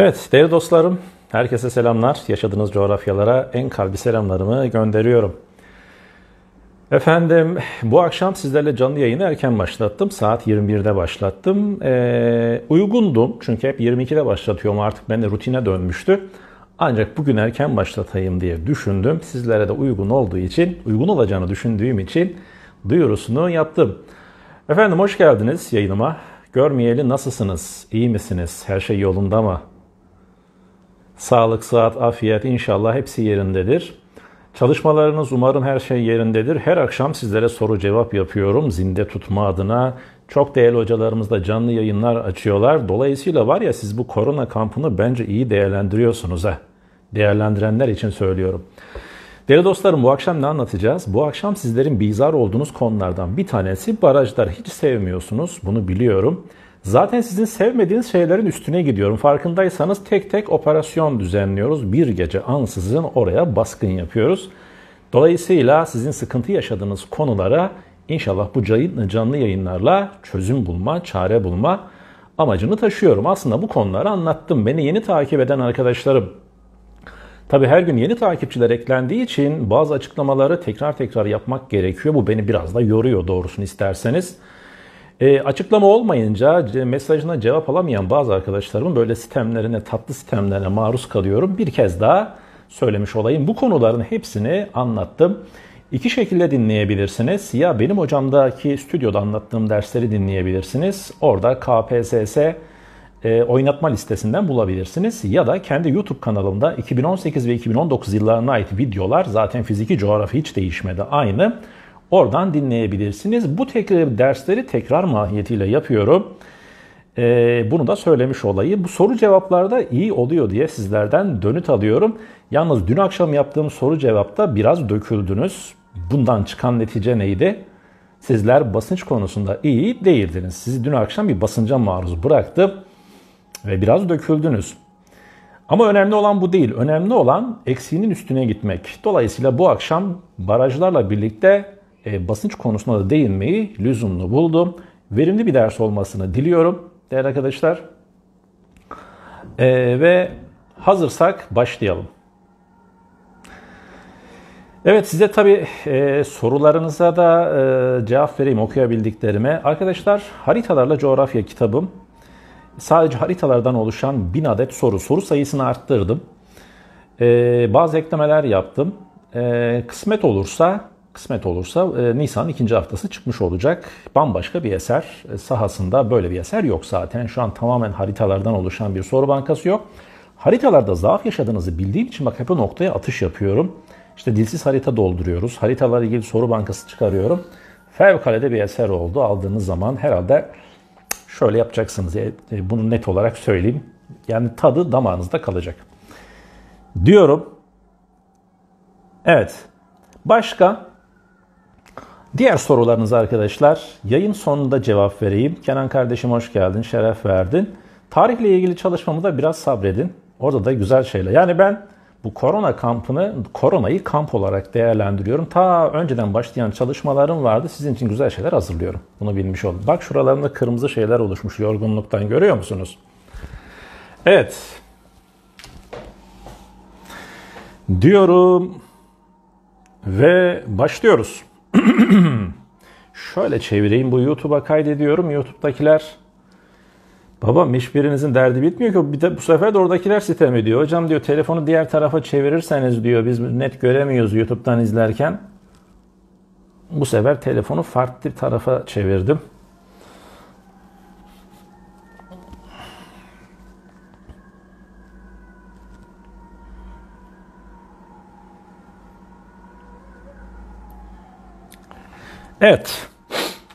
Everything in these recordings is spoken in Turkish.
Evet değerli dostlarım, herkese selamlar. Yaşadığınız coğrafyalara en kalbi selamlarımı gönderiyorum. Efendim bu akşam sizlerle canlı yayını erken başlattım. Saat 21'de başlattım. Ee, uygundum çünkü hep 22'de başlatıyorum artık ben de rutine dönmüştü. Ancak bugün erken başlatayım diye düşündüm. Sizlere de uygun olduğu için, uygun olacağını düşündüğüm için duyurusunu yaptım. Efendim hoş geldiniz yayınıma. Görmeyeli nasılsınız? İyi misiniz? Her şey yolunda mı? Sağlık, sıhhat, afiyet inşallah hepsi yerindedir. Çalışmalarınız umarım her şey yerindedir. Her akşam sizlere soru cevap yapıyorum zinde tutma adına. Çok değerli hocalarımız da canlı yayınlar açıyorlar. Dolayısıyla var ya siz bu korona kampını bence iyi değerlendiriyorsunuz ha. Değerlendirenler için söylüyorum. Değerli dostlarım bu akşam ne anlatacağız? Bu akşam sizlerin bizar olduğunuz konulardan bir tanesi barajlar. Hiç sevmiyorsunuz bunu biliyorum. Zaten sizin sevmediğiniz şeylerin üstüne gidiyorum. Farkındaysanız tek tek operasyon düzenliyoruz. Bir gece ansızın oraya baskın yapıyoruz. Dolayısıyla sizin sıkıntı yaşadığınız konulara inşallah bu canlı yayınlarla çözüm bulma, çare bulma amacını taşıyorum. Aslında bu konuları anlattım. Beni yeni takip eden arkadaşlarım Tabi her gün yeni takipçiler eklendiği için bazı açıklamaları tekrar tekrar yapmak gerekiyor. Bu beni biraz da yoruyor doğrusunu isterseniz. E, açıklama olmayınca mesajına cevap alamayan bazı arkadaşlarımın böyle sistemlerine, tatlı sistemlerine maruz kalıyorum. Bir kez daha söylemiş olayım. Bu konuların hepsini anlattım. İki şekilde dinleyebilirsiniz. Ya benim hocamdaki stüdyoda anlattığım dersleri dinleyebilirsiniz. Orada KPSS e, oynatma listesinden bulabilirsiniz. Ya da kendi YouTube kanalımda 2018 ve 2019 yıllarına ait videolar zaten fiziki coğrafya hiç değişmedi aynı. Oradan dinleyebilirsiniz. Bu tekrar dersleri tekrar mahiyetiyle yapıyorum. Ee, bunu da söylemiş olayım. Bu soru cevaplarda iyi oluyor diye sizlerden dönüt alıyorum. Yalnız dün akşam yaptığım soru cevapta biraz döküldünüz. Bundan çıkan netice neydi? Sizler basınç konusunda iyi değildiniz. Sizi dün akşam bir basınca maruz bıraktı ve biraz döküldünüz. Ama önemli olan bu değil. Önemli olan eksiğinin üstüne gitmek. Dolayısıyla bu akşam barajlarla birlikte e, basınç konusuna da değinmeyi lüzumlu buldum. Verimli bir ders olmasını diliyorum değerli arkadaşlar. E, ve hazırsak başlayalım. Evet size tabi e, sorularınıza da e, cevap vereyim okuyabildiklerime. Arkadaşlar haritalarla coğrafya kitabım. Sadece haritalardan oluşan 1000 adet soru. Soru sayısını arttırdım. E, bazı eklemeler yaptım. E, kısmet olursa kısmet olursa e, Nisan ikinci haftası çıkmış olacak. Bambaşka bir eser e, sahasında böyle bir eser yok zaten. Şu an tamamen haritalardan oluşan bir soru bankası yok. Haritalarda zaaf yaşadığınızı bildiğim için bak hep o noktaya atış yapıyorum. İşte dilsiz harita dolduruyoruz. Haritalarla ilgili soru bankası çıkarıyorum. Fevkalade bir eser oldu. Aldığınız zaman herhalde şöyle yapacaksınız. E, bunu net olarak söyleyeyim. Yani tadı damağınızda kalacak. Diyorum. Evet. Başka Diğer sorularınız arkadaşlar yayın sonunda cevap vereyim. Kenan kardeşim hoş geldin, şeref verdin. Tarihle ilgili çalışmamı biraz sabredin. Orada da güzel şeyler. Yani ben bu korona kampını, koronayı kamp olarak değerlendiriyorum. Ta önceden başlayan çalışmalarım vardı. Sizin için güzel şeyler hazırlıyorum. Bunu bilmiş olun. Bak şuralarında kırmızı şeyler oluşmuş yorgunluktan görüyor musunuz? Evet. Diyorum ve başlıyoruz. Şöyle çevireyim bu YouTube'a kaydediyorum. YouTube'dakiler Babam hiçbirinizin derdi bitmiyor ki. Bir de bu sefer de oradakiler sitem ediyor. Hocam diyor telefonu diğer tarafa çevirirseniz diyor biz net göremiyoruz YouTube'dan izlerken. Bu sefer telefonu farklı tarafa çevirdim. Evet.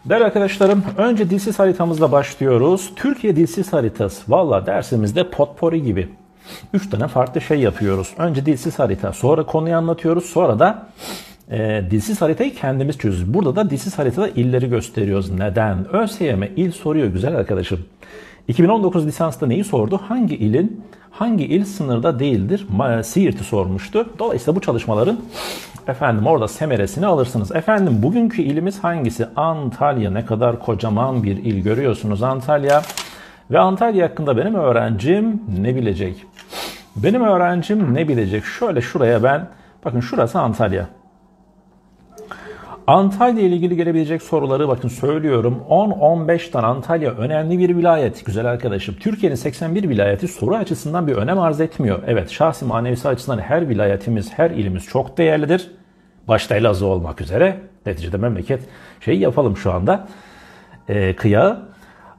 Değerli arkadaşlarım, önce dilsiz haritamızla başlıyoruz. Türkiye dilsiz haritası. Valla dersimizde potpori gibi. Üç tane farklı şey yapıyoruz. Önce dilsiz harita, sonra konuyu anlatıyoruz, sonra da e, dilsiz haritayı kendimiz çözüyoruz. Burada da dilsiz haritada illeri gösteriyoruz. Neden? ÖSYM il soruyor güzel arkadaşım. 2019 lisansta neyi sordu? Hangi ilin hangi il sınırda değildir? Siirt'i sormuştu. Dolayısıyla bu çalışmaların efendim orada semeresini alırsınız. Efendim bugünkü ilimiz hangisi? Antalya ne kadar kocaman bir il görüyorsunuz Antalya. Ve Antalya hakkında benim öğrencim ne bilecek? Benim öğrencim ne bilecek? Şöyle şuraya ben, bakın şurası Antalya. Antalya ile ilgili gelebilecek soruları bakın söylüyorum. 10-15'ten Antalya önemli bir vilayet güzel arkadaşım. Türkiye'nin 81 vilayeti soru açısından bir önem arz etmiyor. Evet şahsi manevisi açısından her vilayetimiz, her ilimiz çok değerlidir. Başta Elazığ olmak üzere. Neticede memleket şey yapalım şu anda. E, kıyağı.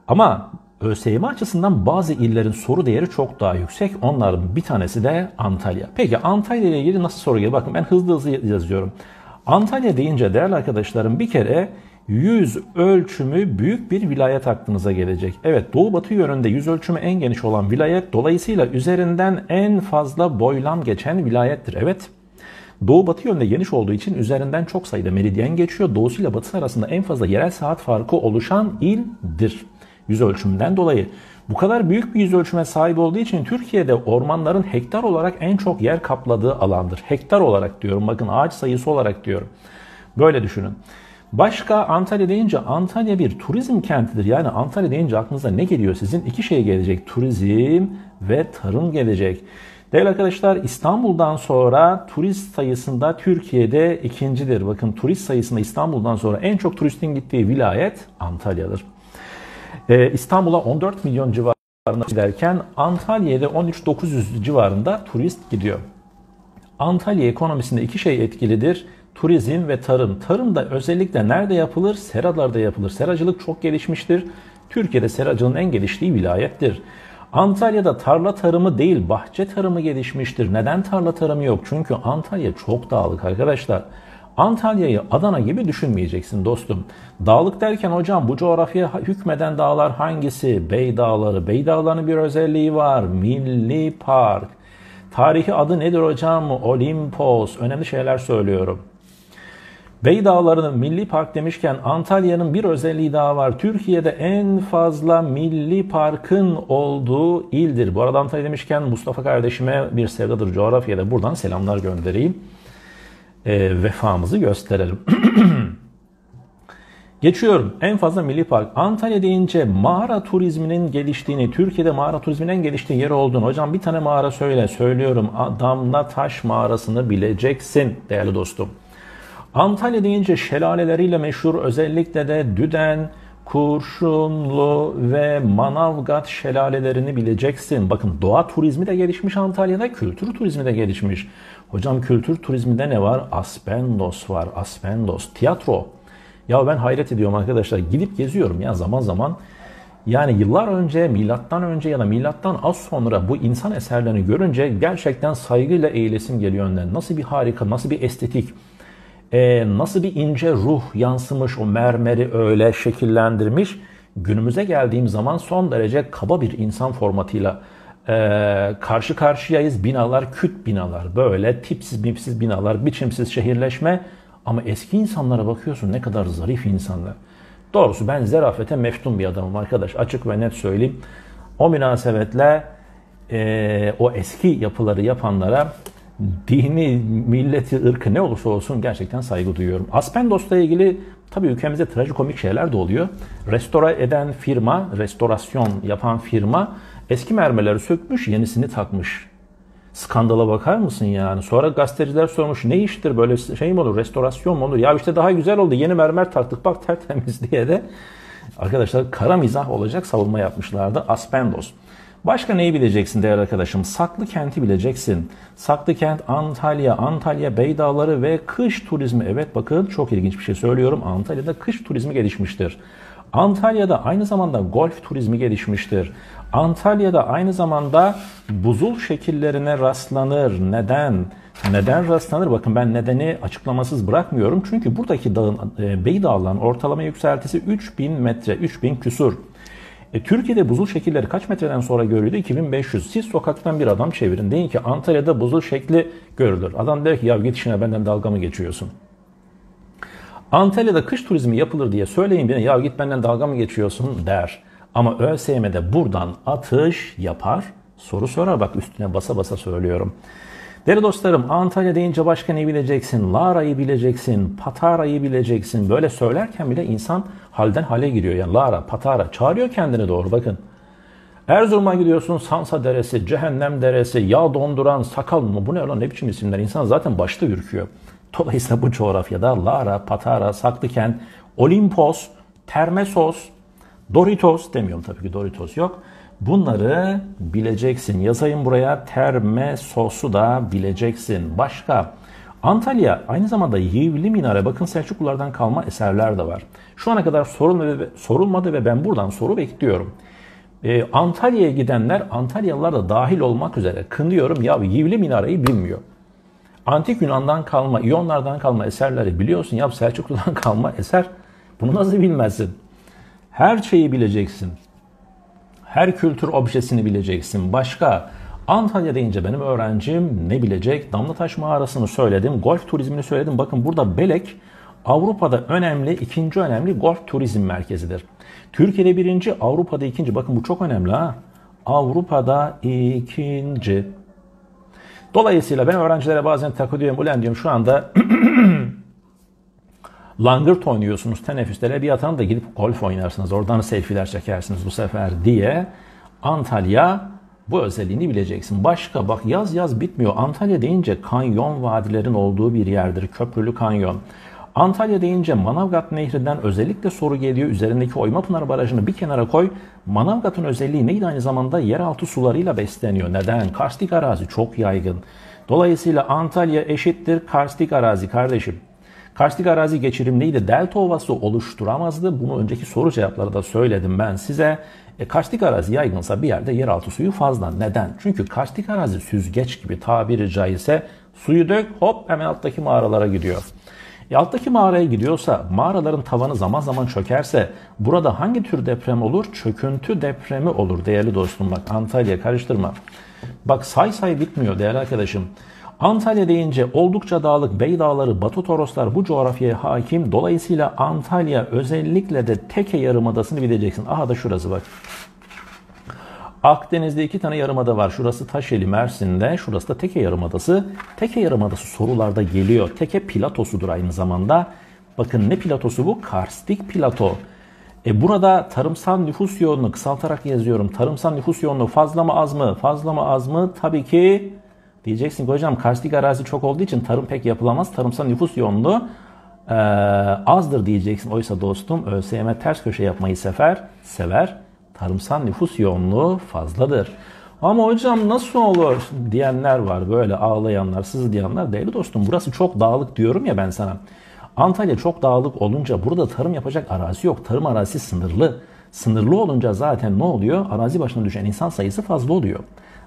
Ama ÖSYM açısından bazı illerin soru değeri çok daha yüksek. Onların bir tanesi de Antalya. Peki Antalya ile ilgili nasıl soru geliyor? Bakın ben hızlı hızlı yazıyorum. Antalya deyince değerli arkadaşlarım bir kere yüz ölçümü büyük bir vilayet aklınıza gelecek. Evet doğu batı yönünde yüz ölçümü en geniş olan vilayet dolayısıyla üzerinden en fazla boylam geçen vilayettir. Evet Doğu batı yönünde geniş olduğu için üzerinden çok sayıda meridyen geçiyor. Doğusuyla batısı arasında en fazla yerel saat farkı oluşan ildir. Yüz ölçümünden dolayı. Bu kadar büyük bir yüz ölçüme sahip olduğu için Türkiye'de ormanların hektar olarak en çok yer kapladığı alandır. Hektar olarak diyorum bakın ağaç sayısı olarak diyorum. Böyle düşünün. Başka Antalya deyince Antalya bir turizm kentidir. Yani Antalya deyince aklınıza ne geliyor sizin? İki şey gelecek. Turizm ve tarım gelecek. Değerli arkadaşlar İstanbul'dan sonra turist sayısında Türkiye'de ikincidir. Bakın turist sayısında İstanbul'dan sonra en çok turistin gittiği vilayet Antalya'dır. Ee, İstanbul'a 14 milyon civarında giderken Antalya'da 13-900 civarında turist gidiyor. Antalya ekonomisinde iki şey etkilidir. Turizm ve tarım. Tarım da özellikle nerede yapılır? Seralarda yapılır. Seracılık çok gelişmiştir. Türkiye'de seracılığın en geliştiği vilayettir. Antalya'da tarla tarımı değil bahçe tarımı gelişmiştir. Neden tarla tarımı yok? Çünkü Antalya çok dağlık arkadaşlar. Antalya'yı Adana gibi düşünmeyeceksin dostum. Dağlık derken hocam bu coğrafyaya hükmeden dağlar hangisi? Bey Dağları. Bey Dağları'nın bir özelliği var. Milli Park. Tarihi adı nedir hocam? Olimpos. Önemli şeyler söylüyorum. Bey Dağları'nın Milli Park demişken Antalya'nın bir özelliği daha var. Türkiye'de en fazla milli parkın olduğu ildir. Bu arada Antalya demişken Mustafa kardeşime bir sevdadır coğrafyada. Buradan selamlar göndereyim. E, vefamızı gösterelim. Geçiyorum. En fazla milli park. Antalya deyince mağara turizminin geliştiğini, Türkiye'de mağara turizminin en geliştiği yer olduğunu. Hocam bir tane mağara söyle. Söylüyorum. Damla Taş mağarasını bileceksin değerli dostum. Antalya deyince şelaleleriyle meşhur özellikle de Düden, Kurşunlu ve Manavgat şelalelerini bileceksin. Bakın doğa turizmi de gelişmiş Antalya'da, kültür turizmi de gelişmiş. Hocam kültür turizminde ne var? Aspendos var, Aspendos. Tiyatro. Ya ben hayret ediyorum arkadaşlar. Gidip geziyorum ya zaman zaman. Yani yıllar önce, milattan önce ya da milattan az sonra bu insan eserlerini görünce gerçekten saygıyla eğilesim geliyor önden. Nasıl bir harika, nasıl bir estetik e, nasıl bir ince ruh yansımış o mermeri öyle şekillendirmiş. Günümüze geldiğim zaman son derece kaba bir insan formatıyla e, karşı karşıyayız. Binalar küt binalar böyle tipsiz mipsiz binalar biçimsiz şehirleşme ama eski insanlara bakıyorsun ne kadar zarif insanlar. Doğrusu ben zerafete meftun bir adamım arkadaş açık ve net söyleyeyim. O münasebetle e, o eski yapıları yapanlara dini, milleti, ırkı ne olursa olsun gerçekten saygı duyuyorum. Aspendos'la ilgili tabii ülkemizde trajikomik şeyler de oluyor. Restore eden firma, restorasyon yapan firma eski mermerleri sökmüş, yenisini takmış. Skandala bakar mısın yani? Sonra gazeteciler sormuş ne iştir böyle şey mi olur, restorasyon mu olur? Ya işte daha güzel oldu, yeni mermer taktık bak tertemiz diye de arkadaşlar kara mizah olacak savunma yapmışlardı. Aspendos. Başka neyi bileceksin değerli arkadaşım? Saklı kenti bileceksin. Saklı kent Antalya, Antalya Beydağları ve kış turizmi. Evet bakın çok ilginç bir şey söylüyorum. Antalya'da kış turizmi gelişmiştir. Antalya'da aynı zamanda golf turizmi gelişmiştir. Antalya'da aynı zamanda buzul şekillerine rastlanır. Neden? Neden rastlanır? Bakın ben nedeni açıklamasız bırakmıyorum. Çünkü buradaki dağın, e, Beydağların ortalama yükseltisi 3000 metre, 3000 küsur. E, Türkiye'de buzul şekilleri kaç metreden sonra görülüyor? 2500. Siz sokaktan bir adam çevirin. Deyin ki Antalya'da buzul şekli görülür. Adam der ki ya git işine benden dalga mı geçiyorsun? Antalya'da kış turizmi yapılır diye söyleyin birine ya git benden dalga mı geçiyorsun der. Ama ÖSYM'de buradan atış yapar. Soru sorar bak üstüne basa basa söylüyorum. Değerli dostlarım Antalya deyince başka ne bileceksin? Lara'yı bileceksin, Patara'yı bileceksin. Böyle söylerken bile insan halden hale giriyor. Yani Lara, Patara çağırıyor kendini doğru bakın. Erzurum'a gidiyorsun Sansa Deresi, Cehennem Deresi, Yağ Donduran, Sakal mı? Bu ne lan ne biçim isimler? İnsan zaten başta ürküyor. Dolayısıyla bu coğrafyada Lara, Patara, Saklıkent, Olimpos, Termesos, Doritos demiyorum tabii ki Doritos yok. Bunları bileceksin. Yazayım buraya Termesos'u da bileceksin. Başka Antalya aynı zamanda Yivli Minare bakın Selçuklulardan kalma eserler de var. Şu ana kadar sorulmadı, sorulmadı ve ben buradan soru bekliyorum. Ee, Antalya'ya gidenler Antalyalılar da dahil olmak üzere kınıyorum ya Yivli Minare'yi bilmiyor. Antik Yunan'dan kalma, İyonlardan kalma eserleri biliyorsun ya Selçuklu'dan kalma eser. Bunu nasıl bilmezsin? Her şeyi bileceksin. Her kültür objesini bileceksin. Başka Antalya deyince benim öğrencim ne bilecek? Damlataş mağarasını söyledim. Golf turizmini söyledim. Bakın burada Belek Avrupa'da önemli, ikinci önemli golf turizm merkezidir. Türkiye'de birinci, Avrupa'da ikinci. Bakın bu çok önemli ha. Avrupa'da ikinci. Dolayısıyla ben öğrencilere bazen takılıyorum. Ulan diyorum şu anda langırt oynuyorsunuz teneffüslere bir yatan da gidip golf oynarsınız. Oradan selfie'ler çekersiniz bu sefer diye. Antalya bu özelliğini bileceksin. Başka bak yaz yaz bitmiyor. Antalya deyince kanyon vadilerin olduğu bir yerdir. Köprülü kanyon. Antalya deyince Manavgat Nehri'nden özellikle soru geliyor. Üzerindeki Oymapınar Barajı'nı bir kenara koy. Manavgat'ın özelliği neydi? Aynı zamanda yeraltı sularıyla besleniyor. Neden? Karstik arazi çok yaygın. Dolayısıyla Antalya eşittir karstik arazi kardeşim. Karstik arazi geçirimliydi. Delta ovası oluşturamazdı. Bunu önceki soru cevapları da söyledim ben size. E, karstik arazi yaygınsa bir yerde yeraltı suyu fazla. Neden? Çünkü karstik arazi süzgeç gibi tabiri caizse suyu dök hop hemen alttaki mağaralara gidiyor. E, alttaki mağaraya gidiyorsa mağaraların tavanı zaman zaman çökerse burada hangi tür deprem olur? Çöküntü depremi olur değerli dostum bak Antalya karıştırma. Bak say say bitmiyor değerli arkadaşım. Antalya deyince oldukça dağlık Bey Dağları, Batı Toroslar bu coğrafyaya hakim. Dolayısıyla Antalya özellikle de Teke Yarımadası'nı bileceksin. Aha da şurası bak. Akdeniz'de iki tane yarımada var. Şurası Taşeli Mersin'de, şurası da Teke Yarımadası. Teke Yarımadası sorularda geliyor. Teke platosudur aynı zamanda. Bakın ne platosu bu? Karstik plato. E burada tarımsal nüfus yoğunluğu kısaltarak yazıyorum. Tarımsal nüfus yoğunluğu fazla mı az mı? Fazla mı az mı? Tabii ki diyeceksin ki hocam karstik arazi çok olduğu için tarım pek yapılamaz. Tarımsal nüfus yoğunluğu e, azdır diyeceksin. Oysa dostum ÖSYM ters köşe yapmayı sever. Sever tarımsal nüfus yoğunluğu fazladır. Ama hocam nasıl olur diyenler var böyle ağlayanlar, sızlayanlar. Değerli dostum burası çok dağlık diyorum ya ben sana. Antalya çok dağlık olunca burada tarım yapacak arazi yok. Tarım arazisi sınırlı. Sınırlı olunca zaten ne oluyor? Arazi başına düşen insan sayısı fazla oluyor.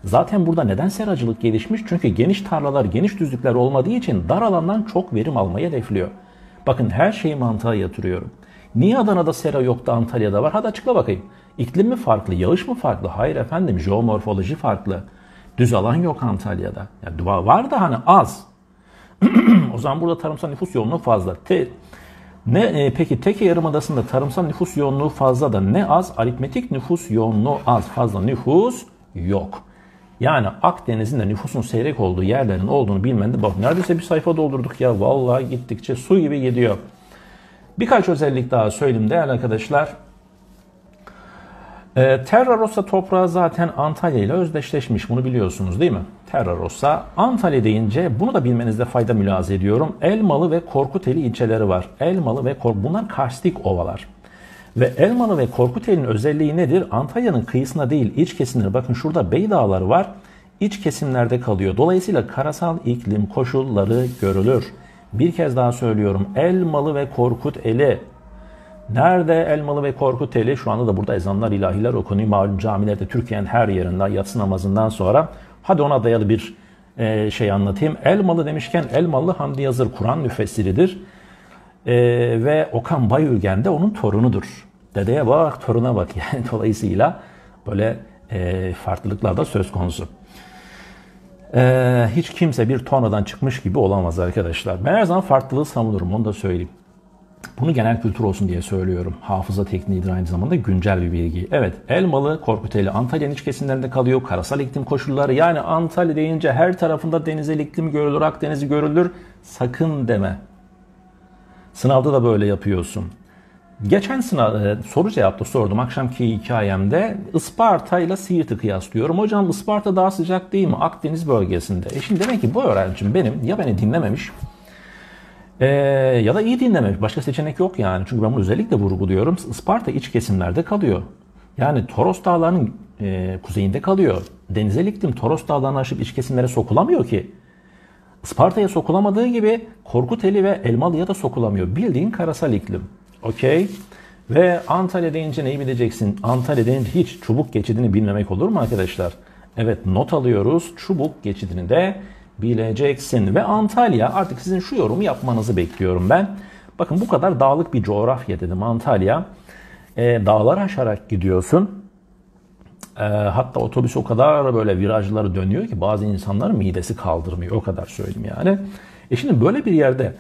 Zaten burada neden seracılık gelişmiş? Çünkü geniş tarlalar, geniş düzlükler olmadığı için dar alandan çok verim almayı hedefliyor. Bakın her şeyi mantığa yatırıyorum. Niye Adana'da sera yok da Antalya'da var? Hadi açıkla bakayım. İklim mi farklı, yağış mı farklı? Hayır efendim, jeomorfoloji farklı. Düz alan yok Antalya'da. Yani var da hani az. o zaman burada tarımsal nüfus yoğunluğu fazla. Te, ne e, peki Teke Yarımadası'nda tarımsal nüfus yoğunluğu fazla da ne az? Aritmetik nüfus yoğunluğu az. Fazla nüfus yok. Yani Akdeniz'in de nüfusun seyrek olduğu yerlerin olduğunu bilmende bak neredeyse bir sayfa doldurduk ya. Vallahi gittikçe su gibi gidiyor. Birkaç özellik daha söyleyeyim değerli arkadaşlar. E, Terra Rossa toprağı zaten Antalya ile özdeşleşmiş. Bunu biliyorsunuz değil mi? Terra Rossa. Antalya deyince bunu da bilmenizde fayda mülaz ediyorum. Elmalı ve Korkuteli ilçeleri var. Elmalı ve Kork bunlar karstik ovalar. Ve Elmalı ve Korkuteli'nin özelliği nedir? Antalya'nın kıyısına değil iç kesimleri. Bakın şurada Bey Dağları var. İç kesimlerde kalıyor. Dolayısıyla karasal iklim koşulları görülür. Bir kez daha söylüyorum. Elmalı ve Korkuteli Nerede Elmalı ve Korkuteli? Şu anda da burada ezanlar, ilahiler okunuyor. Malum camilerde Türkiye'nin her yerinde yatsı namazından sonra. Hadi ona dayalı bir e, şey anlatayım. Elmalı demişken Elmalı Hamdi Yazır Kur'an müfessiridir. E, ve Okan Bayülgen de onun torunudur. Dedeye bak, toruna bak. Yani dolayısıyla böyle e, farklılıklar da söz konusu. E, hiç kimse bir tornadan çıkmış gibi olamaz arkadaşlar. Ben her zaman farklılığı savunurum, onu da söyleyeyim. Bunu genel kültür olsun diye söylüyorum. Hafıza tekniğidir aynı zamanda güncel bir bilgi. Evet Elmalı, Korkuteli Antalya'nın iç kesimlerinde kalıyor. Karasal iklim koşulları yani Antalya deyince her tarafında denizel iklim görülür, Akdeniz'i görülür. Sakın deme. Sınavda da böyle yapıyorsun. Geçen sınav e, soru cevapta sordum akşamki hikayemde Isparta ile Siirt'i kıyaslıyorum. Hocam Isparta daha sıcak değil mi? Akdeniz bölgesinde. E şimdi demek ki bu öğrencim benim ya beni dinlememiş e, ya da iyi dinlememiş. Başka seçenek yok yani. Çünkü ben bunu özellikle vurguluyorum. Isparta iç kesimlerde kalıyor. Yani Toros Dağları'nın e, kuzeyinde kalıyor. Denizel iklim Toros Dağları'nı aşıp iç kesimlere sokulamıyor ki. Isparta'ya sokulamadığı gibi Korkuteli ve Elmalı'ya da sokulamıyor. Bildiğin karasal iklim. Okey. Ve Antalya deyince neyi bileceksin? Antalya deyince hiç çubuk geçidini bilmemek olur mu arkadaşlar? Evet not alıyoruz. Çubuk geçidini de bileceksin. Ve Antalya artık sizin şu yorumu yapmanızı bekliyorum ben. Bakın bu kadar dağlık bir coğrafya dedim Antalya. E, dağlar aşarak gidiyorsun. E, hatta otobüs o kadar böyle virajları dönüyor ki bazı insanların midesi kaldırmıyor. O kadar söyleyeyim yani. E şimdi böyle bir yerde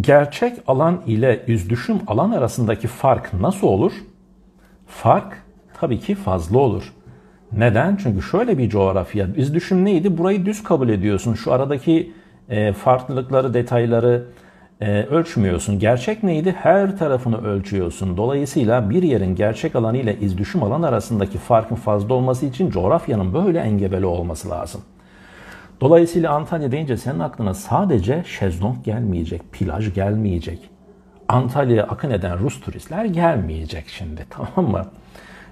gerçek alan ile yüzdüşüm alan arasındaki fark nasıl olur? Fark tabii ki fazla olur. Neden? Çünkü şöyle bir coğrafya. Yüzdüşüm neydi? Burayı düz kabul ediyorsun. Şu aradaki e, farklılıkları, detayları e, ölçmüyorsun. Gerçek neydi? Her tarafını ölçüyorsun. Dolayısıyla bir yerin gerçek alanı ile izdüşüm alan arasındaki farkın fazla olması için coğrafyanın böyle engebeli olması lazım. Dolayısıyla Antalya deyince senin aklına sadece şezlong gelmeyecek, plaj gelmeyecek. Antalya'ya akın eden Rus turistler gelmeyecek şimdi tamam mı?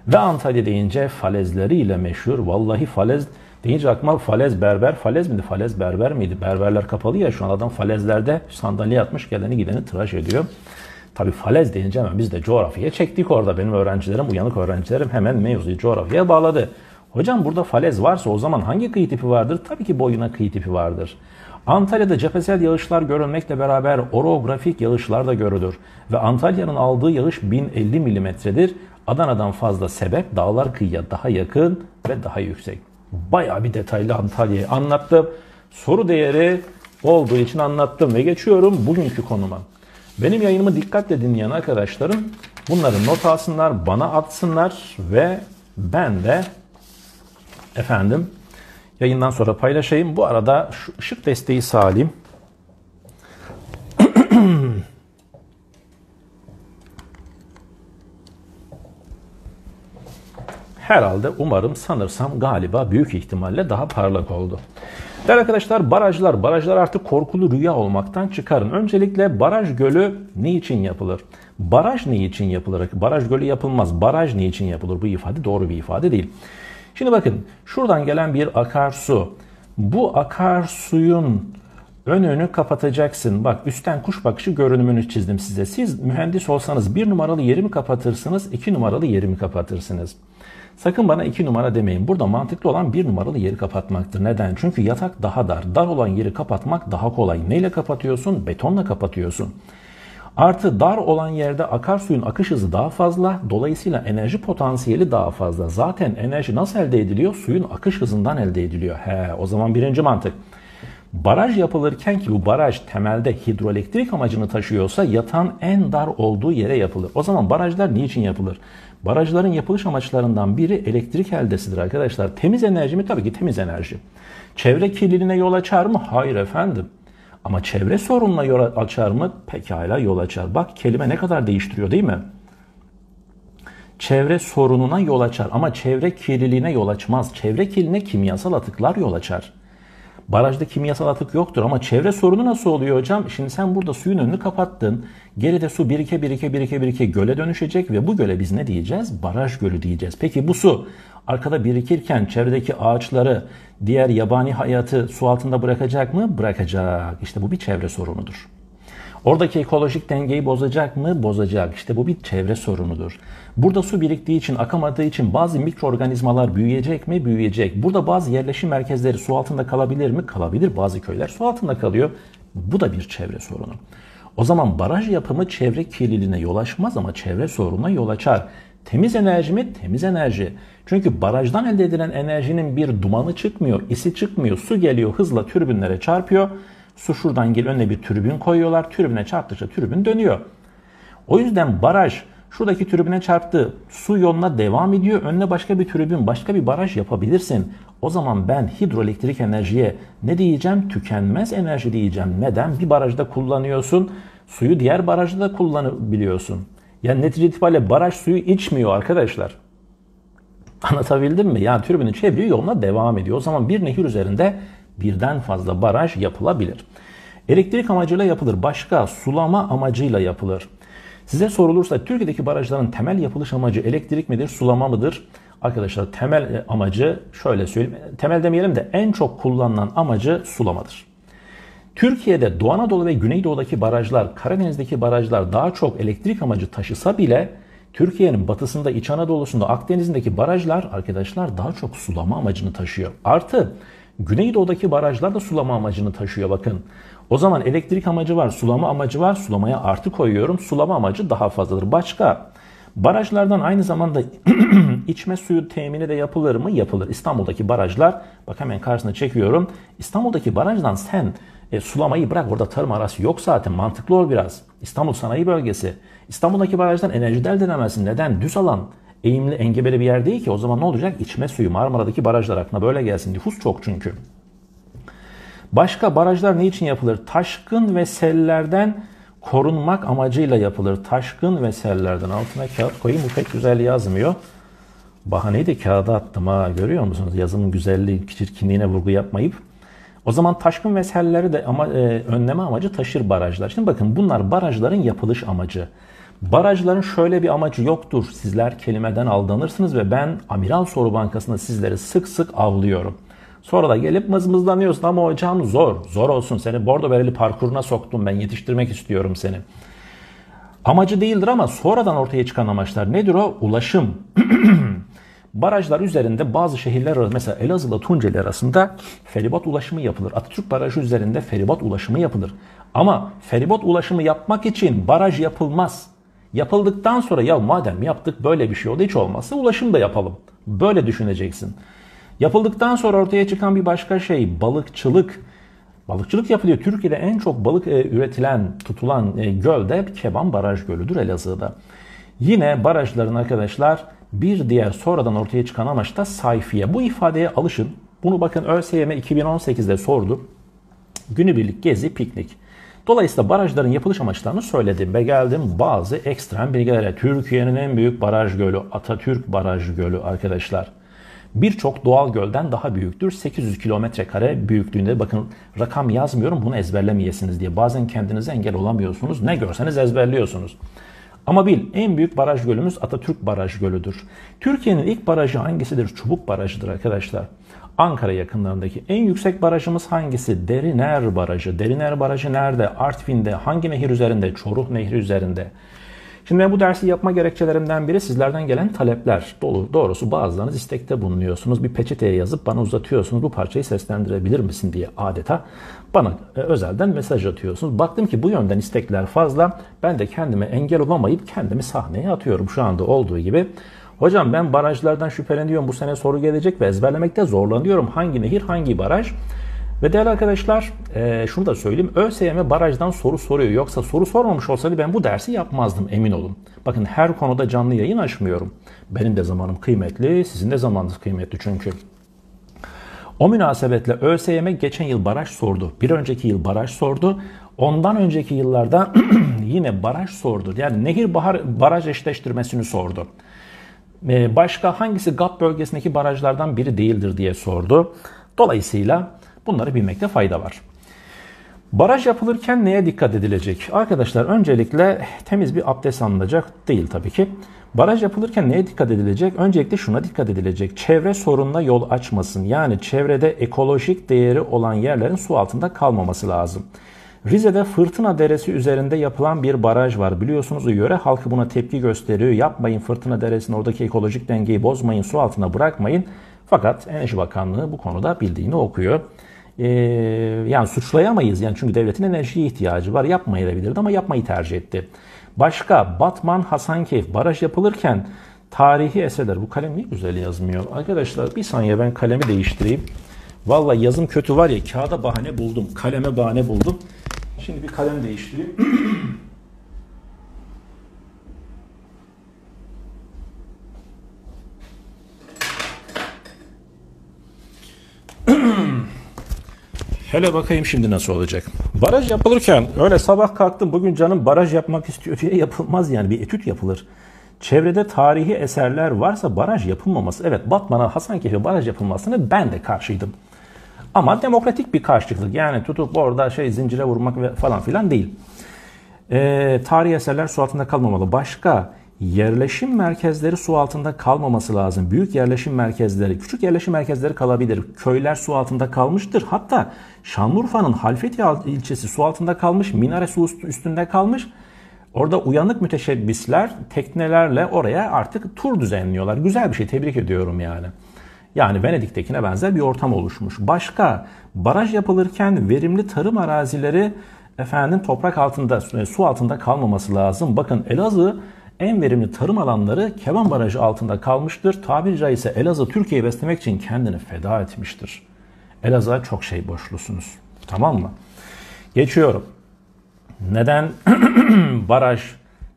Ve Antalya deyince falezleriyle meşhur. Vallahi falez deyince aklıma falez berber. Falez miydi? Falez berber miydi? Berberler kapalı ya şu an adam falezlerde sandalye atmış geleni gideni tıraş ediyor. Tabi falez deyince hemen biz de coğrafyaya çektik orada. Benim öğrencilerim, uyanık öğrencilerim hemen mevzuyu coğrafyaya bağladı. Hocam burada falez varsa o zaman hangi kıyı tipi vardır? Tabii ki boyuna kıyı tipi vardır. Antalya'da cephesel yağışlar görülmekle beraber orografik yağışlar da görülür. Ve Antalya'nın aldığı yağış 1050 milimetredir. Adana'dan fazla sebep dağlar kıyıya daha yakın ve daha yüksek. Bayağı bir detaylı Antalya'yı anlattım. Soru değeri olduğu için anlattım ve geçiyorum bugünkü konuma. Benim yayınımı dikkatle dinleyen arkadaşlarım bunları not alsınlar, bana atsınlar ve ben de efendim yayından sonra paylaşayım. Bu arada şu ışık desteği sağlayayım. Herhalde umarım sanırsam galiba büyük ihtimalle daha parlak oldu. Değerli arkadaşlar barajlar, barajlar artık korkulu rüya olmaktan çıkarın. Öncelikle baraj gölü ne için yapılır? Baraj ne için yapılır? Baraj gölü yapılmaz. Baraj ne için yapılır? Bu ifade doğru bir ifade değil. Şimdi bakın şuradan gelen bir akarsu. Bu akarsuyun önünü kapatacaksın. Bak üstten kuş bakışı görünümünü çizdim size. Siz mühendis olsanız bir numaralı yeri mi kapatırsınız, iki numaralı yeri mi kapatırsınız? Sakın bana iki numara demeyin. Burada mantıklı olan bir numaralı yeri kapatmaktır. Neden? Çünkü yatak daha dar. Dar olan yeri kapatmak daha kolay. Neyle kapatıyorsun? Betonla kapatıyorsun. Artı dar olan yerde akarsuyun akış hızı daha fazla. Dolayısıyla enerji potansiyeli daha fazla. Zaten enerji nasıl elde ediliyor? Suyun akış hızından elde ediliyor. He, o zaman birinci mantık. Baraj yapılırken ki bu baraj temelde hidroelektrik amacını taşıyorsa yatağın en dar olduğu yere yapılır. O zaman barajlar niçin yapılır? Barajların yapılış amaçlarından biri elektrik eldesidir arkadaşlar. Temiz enerji mi? Tabii ki temiz enerji. Çevre kirliliğine yol açar mı? Hayır efendim. Ama çevre sorununa yol açar mı? Pekala yol açar. Bak kelime ne kadar değiştiriyor değil mi? Çevre sorununa yol açar ama çevre kirliliğine yol açmaz. Çevre kirliliğine kimyasal atıklar yol açar. Barajda kimyasal atık yoktur ama çevre sorunu nasıl oluyor hocam? Şimdi sen burada suyun önünü kapattın. Geride su birike birike birike birike göle dönüşecek ve bu göle biz ne diyeceğiz? Baraj gölü diyeceğiz. Peki bu su arkada birikirken çevredeki ağaçları, diğer yabani hayatı su altında bırakacak mı? Bırakacak. İşte bu bir çevre sorunudur. Oradaki ekolojik dengeyi bozacak mı? Bozacak. İşte bu bir çevre sorunudur. Burada su biriktiği için, akamadığı için bazı mikroorganizmalar büyüyecek mi? Büyüyecek. Burada bazı yerleşim merkezleri su altında kalabilir mi? Kalabilir. Bazı köyler su altında kalıyor. Bu da bir çevre sorunu. O zaman baraj yapımı çevre kirliliğine yol açmaz ama çevre sorununa yol açar. Temiz enerji mi? Temiz enerji. Çünkü barajdan elde edilen enerjinin bir dumanı çıkmıyor, isi çıkmıyor. Su geliyor hızla türbinlere çarpıyor. Su şuradan geliyor önüne bir türbin koyuyorlar. Türbine çarptıkça türbin dönüyor. O yüzden baraj şuradaki türbine çarptı. Su yoluna devam ediyor. Önüne başka bir türbin, başka bir baraj yapabilirsin. O zaman ben hidroelektrik enerjiye ne diyeceğim? Tükenmez enerji diyeceğim. Neden? Bir barajda kullanıyorsun. Suyu diğer barajda da kullanabiliyorsun. Yani netice itibariyle baraj suyu içmiyor arkadaşlar. Anlatabildim mi? Yani türbinin çeviriyor yoluna devam ediyor. O zaman bir nehir üzerinde birden fazla baraj yapılabilir. Elektrik amacıyla yapılır. Başka sulama amacıyla yapılır. Size sorulursa Türkiye'deki barajların temel yapılış amacı elektrik midir, sulama mıdır? Arkadaşlar temel amacı şöyle söyleyeyim. Temel demeyelim de en çok kullanılan amacı sulamadır. Türkiye'de Doğu Anadolu ve Güneydoğu'daki barajlar, Karadeniz'deki barajlar daha çok elektrik amacı taşısa bile Türkiye'nin batısında, İç Anadolu'sunda, Akdeniz'indeki barajlar arkadaşlar daha çok sulama amacını taşıyor. Artı Güneydoğu'daki barajlar da sulama amacını taşıyor bakın. O zaman elektrik amacı var, sulama amacı var. Sulamaya artı koyuyorum. Sulama amacı daha fazladır. Başka barajlardan aynı zamanda içme suyu temini de yapılır mı? Yapılır. İstanbul'daki barajlar bak hemen karşısına çekiyorum. İstanbul'daki barajdan sen e, sulamayı bırak orada tarım arası yok zaten mantıklı ol biraz. İstanbul sanayi bölgesi. İstanbul'daki barajdan enerji elde edemezsin. Neden? Düz alan. Eğimli engebeli bir yer değil ki. O zaman ne olacak? İçme suyu Marmara'daki barajlar aklına böyle gelsin. Nüfus çok çünkü. Başka barajlar ne için yapılır? Taşkın ve sellerden korunmak amacıyla yapılır. Taşkın ve sellerden altına kağıt koyayım. Bu pek güzel yazmıyor. Bahaneyi de kağıda attım ha. Görüyor musunuz? Yazımın güzelliği, çirkinliğine vurgu yapmayıp. O zaman taşkın ve selleri de ama, e, önleme amacı taşır barajlar. Şimdi bakın bunlar barajların yapılış amacı. Barajların şöyle bir amacı yoktur. Sizler kelimeden aldanırsınız ve ben Amiral Soru Bankası'nda sizleri sık sık avlıyorum. Sonra da gelip mızmızlanıyorsun ama hocam zor. Zor olsun seni bordo bereli parkuruna soktum ben yetiştirmek istiyorum seni. Amacı değildir ama sonradan ortaya çıkan amaçlar nedir o? Ulaşım. Barajlar üzerinde bazı şehirler arasında mesela Elazığ'la Tunceli arasında feribot ulaşımı yapılır. Atatürk Barajı üzerinde feribot ulaşımı yapılır. Ama feribot ulaşımı yapmak için baraj yapılmaz. Yapıldıktan sonra ya madem yaptık böyle bir şey oldu hiç olmazsa ulaşım da yapalım. Böyle düşüneceksin. Yapıldıktan sonra ortaya çıkan bir başka şey balıkçılık. Balıkçılık yapılıyor. Türkiye'de en çok balık e, üretilen, tutulan e, göl de Keban Baraj Gölü'dür Elazığ'da. Yine barajların arkadaşlar bir diğer sonradan ortaya çıkan amaç da sayfiye. Bu ifadeye alışın. Bunu bakın ÖSYM 2018'de sordu. Günübirlik gezi, piknik. Dolayısıyla barajların yapılış amaçlarını söyledim ve geldim bazı ekstrem bilgilere. Türkiye'nin en büyük baraj gölü Atatürk Baraj Gölü arkadaşlar birçok doğal gölden daha büyüktür. 800 kilometre kare büyüklüğünde bakın rakam yazmıyorum bunu ezberlemeyesiniz diye. Bazen kendinize engel olamıyorsunuz. Ne görseniz ezberliyorsunuz. Ama bil en büyük baraj gölümüz Atatürk Baraj Gölü'dür. Türkiye'nin ilk barajı hangisidir? Çubuk Barajı'dır arkadaşlar. Ankara yakınlarındaki en yüksek barajımız hangisi? Deriner Barajı. Deriner Barajı nerede? Artvin'de. Hangi nehir üzerinde? Çoruh Nehri üzerinde. Şimdi ben bu dersi yapma gerekçelerimden biri sizlerden gelen talepler. Dolu, doğrusu bazılarınız istekte bulunuyorsunuz. Bir peçeteye yazıp bana uzatıyorsunuz. Bu parçayı seslendirebilir misin diye adeta bana e, özelden mesaj atıyorsunuz. Baktım ki bu yönden istekler fazla. Ben de kendime engel olamayıp kendimi sahneye atıyorum şu anda olduğu gibi. Hocam ben barajlardan şüpheleniyorum. Bu sene soru gelecek ve ezberlemekte zorlanıyorum. Hangi nehir, hangi baraj? Ve değerli arkadaşlar e, şunu da söyleyeyim. ÖSYM barajdan soru soruyor. Yoksa soru sormamış olsaydı ben bu dersi yapmazdım emin olun. Bakın her konuda canlı yayın açmıyorum. Benim de zamanım kıymetli, sizin de zamanınız kıymetli çünkü. O münasebetle ÖSYM geçen yıl baraj sordu. Bir önceki yıl baraj sordu. Ondan önceki yıllarda yine baraj sordu. Yani nehir bahar baraj eşleştirmesini sordu. E, başka hangisi GAP bölgesindeki barajlardan biri değildir diye sordu. Dolayısıyla Bunları bilmekte fayda var. Baraj yapılırken neye dikkat edilecek? Arkadaşlar öncelikle temiz bir abdest alınacak değil tabii ki. Baraj yapılırken neye dikkat edilecek? Öncelikle şuna dikkat edilecek. Çevre sorununa yol açmasın. Yani çevrede ekolojik değeri olan yerlerin su altında kalmaması lazım. Rize'de Fırtına Deresi üzerinde yapılan bir baraj var. Biliyorsunuz yöre halkı buna tepki gösteriyor. Yapmayın Fırtına Deresi'nin oradaki ekolojik dengeyi bozmayın, su altına bırakmayın. Fakat Enerji Bakanlığı bu konuda bildiğini okuyor e, yani suçlayamayız. Yani çünkü devletin enerjiye ihtiyacı var. Yapmayabilirdi ama yapmayı tercih etti. Başka Batman Hasankeyf baraj yapılırken tarihi eserler. Bu kalem niye güzel yazmıyor? Arkadaşlar bir saniye ben kalemi değiştireyim. Valla yazım kötü var ya kağıda bahane buldum. Kaleme bahane buldum. Şimdi bir kalem değiştireyim. Hele bakayım şimdi nasıl olacak. Baraj yapılırken öyle sabah kalktım bugün canım baraj yapmak istiyor diye yapılmaz yani bir etüt yapılır. Çevrede tarihi eserler varsa baraj yapılmaması. Evet Batman'a Hasankeyf'e baraj yapılmasını ben de karşıydım. Ama demokratik bir karşılık. Yani tutup orada şey zincire vurmak falan filan değil. Ee, tarihi eserler su altında kalmamalı. Başka yerleşim merkezleri su altında kalmaması lazım. Büyük yerleşim merkezleri, küçük yerleşim merkezleri kalabilir. Köyler su altında kalmıştır. Hatta Şanlıurfa'nın Halfeti ilçesi su altında kalmış, minare su üstünde kalmış. Orada uyanık müteşebbisler teknelerle oraya artık tur düzenliyorlar. Güzel bir şey, tebrik ediyorum yani. Yani Venedik'tekine benzer bir ortam oluşmuş. Başka baraj yapılırken verimli tarım arazileri efendim toprak altında, su altında kalmaması lazım. Bakın Elazığ en verimli tarım alanları Keban Barajı altında kalmıştır. Tabiri caizse Elazığ Türkiye'yi beslemek için kendini feda etmiştir. Elazığ'a çok şey borçlusunuz. Tamam mı? Geçiyorum. Neden baraj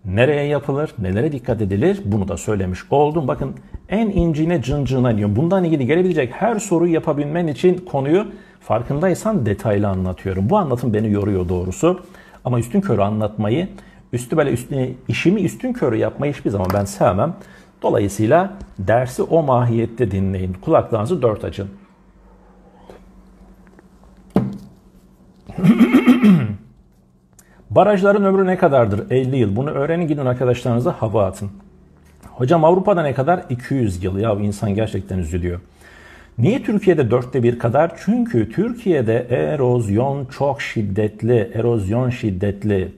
nereye yapılır, nelere dikkat edilir bunu da söylemiş oldum. Bakın en incine cıncığına diyor. Bundan ilgili gelebilecek her soruyu yapabilmen için konuyu farkındaysan detaylı anlatıyorum. Bu anlatım beni yoruyor doğrusu. Ama üstün körü anlatmayı üstü böyle üstüne işimi üstün körü yapmayı hiçbir zaman ben sevmem. Dolayısıyla dersi o mahiyette dinleyin. Kulaklarınızı dört açın. Barajların ömrü ne kadardır? 50 yıl. Bunu öğrenin gidin arkadaşlarınıza hava atın. Hocam Avrupa'da ne kadar? 200 yıl. Ya insan gerçekten üzülüyor. Niye Türkiye'de dörtte bir kadar? Çünkü Türkiye'de erozyon çok şiddetli. Erozyon şiddetli.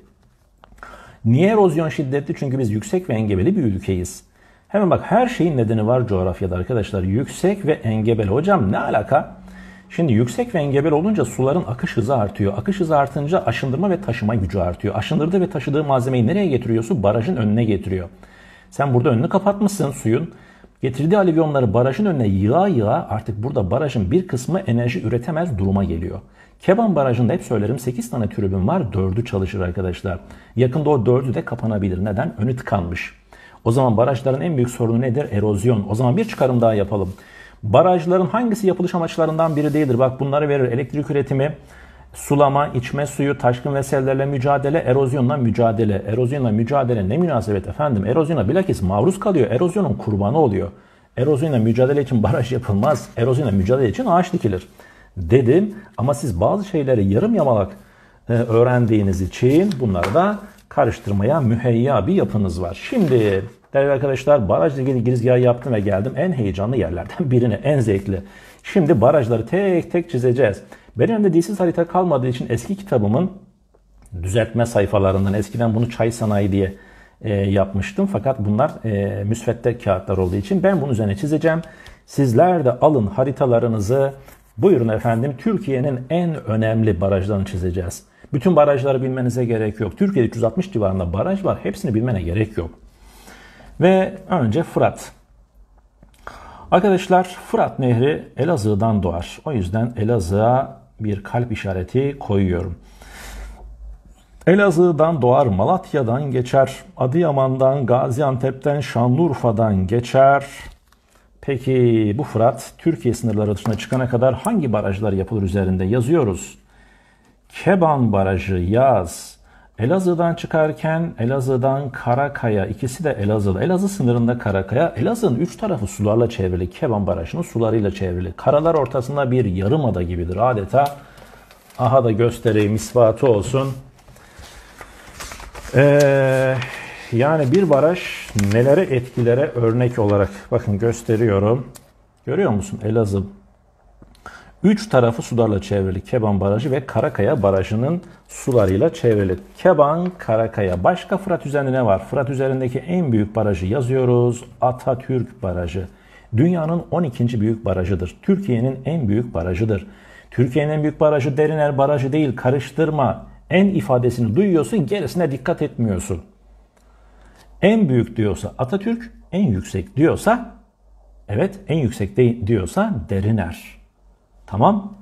Niye erozyon şiddetli? Çünkü biz yüksek ve engebeli bir ülkeyiz. Hemen bak her şeyin nedeni var coğrafyada arkadaşlar. Yüksek ve engebeli. Hocam ne alaka? Şimdi yüksek ve engebeli olunca suların akış hızı artıyor. Akış hızı artınca aşındırma ve taşıma gücü artıyor. Aşındırdığı ve taşıdığı malzemeyi nereye getiriyorsun? Barajın önüne getiriyor. Sen burada önünü kapatmışsın suyun. Getirdiği alivyonları barajın önüne yığa yığa artık burada barajın bir kısmı enerji üretemez duruma geliyor. Keban Barajı'nda hep söylerim 8 tane tribün var 4'ü çalışır arkadaşlar. Yakında o 4'ü de kapanabilir. Neden? Önü tıkanmış. O zaman barajların en büyük sorunu nedir? Erozyon. O zaman bir çıkarım daha yapalım. Barajların hangisi yapılış amaçlarından biri değildir? Bak bunları verir. Elektrik üretimi, sulama, içme suyu, taşkın ve sellerle mücadele, erozyonla mücadele. Erozyonla mücadele ne münasebet efendim? Erozyona bilakis maruz kalıyor. Erozyonun kurbanı oluyor. Erozyonla mücadele için baraj yapılmaz. Erozyonla mücadele için ağaç dikilir dedim. Ama siz bazı şeyleri yarım yamalak e, öğrendiğiniz için bunları da karıştırmaya müheyya bir yapınız var. Şimdi değerli arkadaşlar barajla ilgili girizgah yaptım ve geldim en heyecanlı yerlerden birine, en zevkli. Şimdi barajları tek tek çizeceğiz. Benim elimde dilsiz harita kalmadığı için eski kitabımın düzeltme sayfalarından eskiden bunu çay sanayi diye e, yapmıştım. Fakat bunlar e, müsvedde kağıtlar olduğu için ben bunun üzerine çizeceğim. Sizler de alın haritalarınızı Buyurun efendim Türkiye'nin en önemli barajlarını çizeceğiz. Bütün barajları bilmenize gerek yok. Türkiye'de 360 civarında baraj var. Hepsini bilmene gerek yok. Ve önce Fırat. Arkadaşlar Fırat Nehri Elazığ'dan doğar. O yüzden Elazığ'a bir kalp işareti koyuyorum. Elazığ'dan doğar, Malatya'dan geçer, Adıyaman'dan, Gaziantep'ten, Şanlıurfa'dan geçer, Peki bu Fırat Türkiye sınırları dışına çıkana kadar hangi barajlar yapılır üzerinde yazıyoruz. Keban Barajı yaz. Elazığ'dan çıkarken Elazığ'dan Karakaya ikisi de Elazığ'da. Elazığ sınırında Karakaya. Elazığ'ın üç tarafı sularla çevrili. Keban Barajı'nın sularıyla çevrili. Karalar ortasında bir yarımada gibidir adeta. Aha da göstereyim ispatı olsun. Eee yani bir baraj nelere etkilere örnek olarak bakın gösteriyorum. Görüyor musun Elazığ? Üç tarafı sularla çevrili Keban Barajı ve Karakaya Barajı'nın sularıyla çevrili. Keban, Karakaya. Başka Fırat üzerinde ne var? Fırat üzerindeki en büyük barajı yazıyoruz. Atatürk Barajı. Dünyanın 12. büyük barajıdır. Türkiye'nin en büyük barajıdır. Türkiye'nin en büyük barajı Deriner Barajı değil karıştırma. En ifadesini duyuyorsun gerisine dikkat etmiyorsun en büyük diyorsa Atatürk, en yüksek diyorsa evet en yüksek de, diyorsa Deriner. Tamam.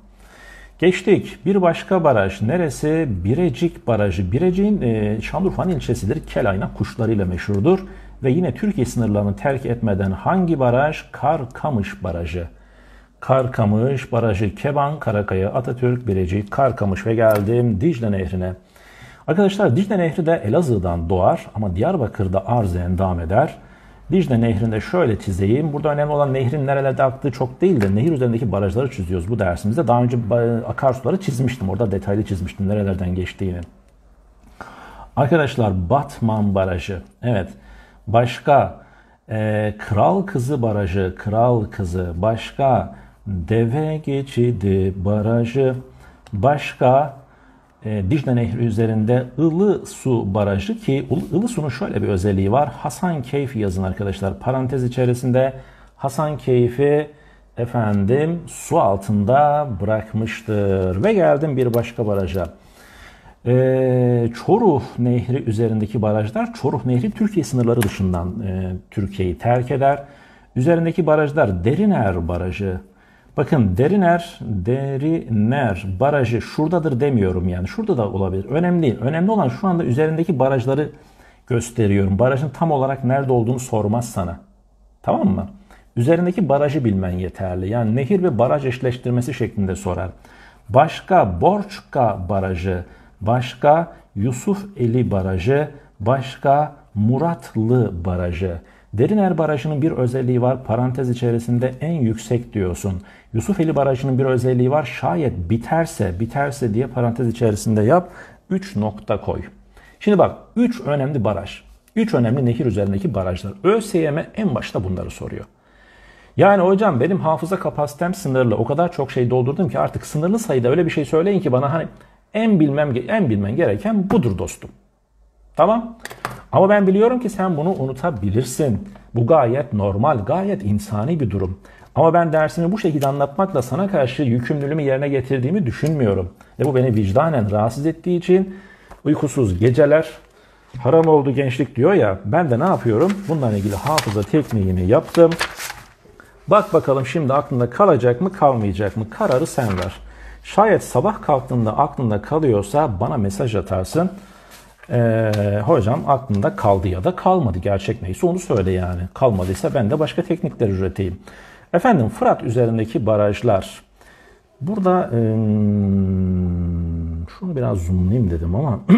Geçtik. Bir başka baraj neresi? Birecik Barajı. Birecik'in e, Şanlıurfa'nın ilçesidir. Kelayna kuşlarıyla meşhurdur. Ve yine Türkiye sınırlarını terk etmeden hangi baraj? Karkamış Barajı. Karkamış, Barajı, Keban, Karakaya, Atatürk, Birecik, Karkamış ve geldim Dicle Nehri'ne. Arkadaşlar Dicle Nehri de Elazığ'dan doğar ama Diyarbakır'da arıza endam eder. Dicle Nehri'nde şöyle çizeyim. Burada önemli olan nehrin nerelerde aktığı çok değil de nehir üzerindeki barajları çiziyoruz bu dersimizde. Daha önce akarsuları çizmiştim. Orada detaylı çizmiştim nerelerden geçtiğini. Arkadaşlar Batman Barajı. Evet. Başka e, Kral Kızı Barajı. Kral Kızı. Başka Deve Geçidi Barajı. Başka e, Dicle Nehri üzerinde Ilı Su Barajı ki Ilı Su'nun şöyle bir özelliği var. Hasan Keyfi yazın arkadaşlar. Parantez içerisinde Hasan Keyfi efendim su altında bırakmıştır. Ve geldim bir başka baraja. Ee, Çoruh Nehri üzerindeki barajlar Çoruh Nehri Türkiye sınırları dışından e, Türkiye'yi terk eder. Üzerindeki barajlar Deriner Barajı, Bakın Deriner, Deriner barajı şuradadır demiyorum yani. Şurada da olabilir. Önemli değil. Önemli olan şu anda üzerindeki barajları gösteriyorum. Barajın tam olarak nerede olduğunu sormaz sana. Tamam mı? Üzerindeki barajı bilmen yeterli. Yani nehir ve baraj eşleştirmesi şeklinde sorar. Başka Borçka barajı, başka Yusuf Eli barajı, başka Muratlı barajı. Deriner Barajı'nın bir özelliği var. Parantez içerisinde en yüksek diyorsun. Yusufeli Barajı'nın bir özelliği var. Şayet biterse, biterse diye parantez içerisinde yap. 3 nokta koy. Şimdi bak 3 önemli baraj. 3 önemli nehir üzerindeki barajlar. ÖSYM en başta bunları soruyor. Yani hocam benim hafıza kapasitem sınırlı. O kadar çok şey doldurdum ki artık sınırlı sayıda öyle bir şey söyleyin ki bana hani en bilmem en bilmen gereken budur dostum. Tamam? Ama ben biliyorum ki sen bunu unutabilirsin. Bu gayet normal, gayet insani bir durum. Ama ben dersimi bu şekilde anlatmakla sana karşı yükümlülüğümü yerine getirdiğimi düşünmüyorum. Ve bu beni vicdanen rahatsız ettiği için uykusuz geceler, haram oldu gençlik diyor ya. Ben de ne yapıyorum? Bununla ilgili hafıza tekniğini yaptım. Bak bakalım şimdi aklında kalacak mı kalmayacak mı? Kararı sen ver. Şayet sabah kalktığında aklında kalıyorsa bana mesaj atarsın. Ee, hocam aklında kaldı ya da kalmadı. Gerçek neyse onu söyle yani. Kalmadıysa ben de başka teknikler üreteyim. Efendim Fırat üzerindeki barajlar. Burada e, şunu biraz zoomlayayım dedim ama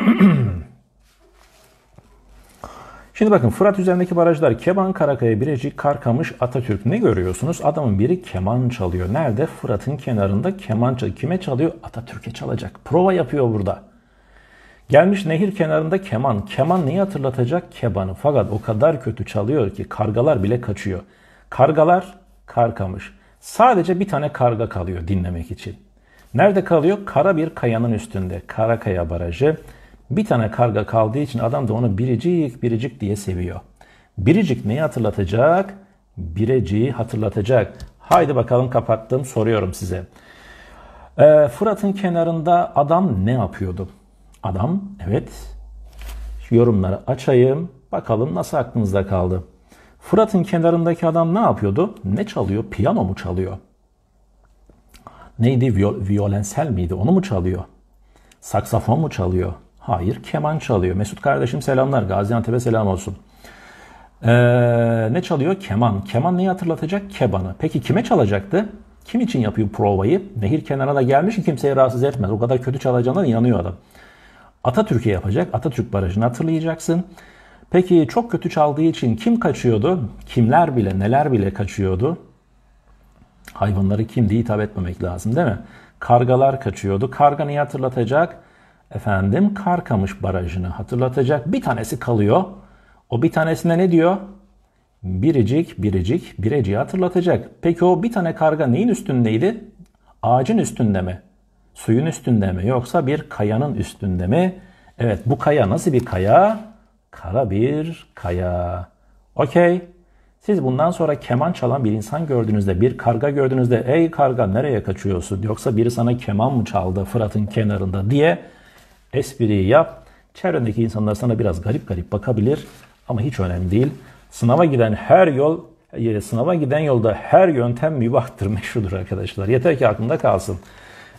Şimdi bakın Fırat üzerindeki barajlar Keban, Karakaya, Birecik, Karkamış, Atatürk. Ne görüyorsunuz? Adamın biri keman çalıyor. Nerede? Fırat'ın kenarında keman çalıyor. Kime çalıyor? Atatürk'e çalacak. Prova yapıyor burada. Gelmiş nehir kenarında keman. Keman neyi hatırlatacak? Kebanı. Fakat o kadar kötü çalıyor ki kargalar bile kaçıyor. Kargalar karkamış. Sadece bir tane karga kalıyor dinlemek için. Nerede kalıyor? Kara bir kayanın üstünde. Karakaya Barajı. Bir tane karga kaldığı için adam da onu biricik biricik diye seviyor. Biricik neyi hatırlatacak? Bireciği hatırlatacak. Haydi bakalım kapattım soruyorum size. Ee, Fırat'ın kenarında adam ne yapıyordu? Adam evet yorumları açayım. Bakalım nasıl aklınızda kaldı. Fırat'ın kenarındaki adam ne yapıyordu? Ne çalıyor? Piyano mu çalıyor? Neydi? Violensel miydi? Onu mu çalıyor? Saksafon mu çalıyor? Hayır, keman çalıyor. Mesut kardeşim selamlar. Gaziantep'e selam olsun. Ee, ne çalıyor? Keman. Keman neyi hatırlatacak? Kebanı. Peki kime çalacaktı? Kim için yapıyor provayı? Nehir kenarına gelmiş ki kimseyi rahatsız etmez. O kadar kötü çalacağından inanıyor adam. Atatürk'e yapacak. Atatürk Barajı'nı hatırlayacaksın. Peki çok kötü çaldığı için kim kaçıyordu? Kimler bile neler bile kaçıyordu? Hayvanları kim diye hitap etmemek lazım değil mi? Kargalar kaçıyordu. Karga neyi hatırlatacak? Efendim Karkamış Barajı'nı hatırlatacak. Bir tanesi kalıyor. O bir tanesine ne diyor? Biricik, biricik, bireciği hatırlatacak. Peki o bir tane karga neyin üstündeydi? Ağacın üstünde mi? Suyun üstünde mi? Yoksa bir kayanın üstünde mi? Evet bu kaya nasıl bir kaya? Kara bir kaya. Okey. Siz bundan sonra keman çalan bir insan gördüğünüzde, bir karga gördüğünüzde ey karga nereye kaçıyorsun? Yoksa biri sana keman mı çaldı Fırat'ın kenarında diye espriyi yap. Çevrendeki insanlar sana biraz garip garip bakabilir ama hiç önemli değil. Sınava giden her yol, e, sınava giden yolda her yöntem mübahtır, meşrudur arkadaşlar. Yeter ki aklında kalsın.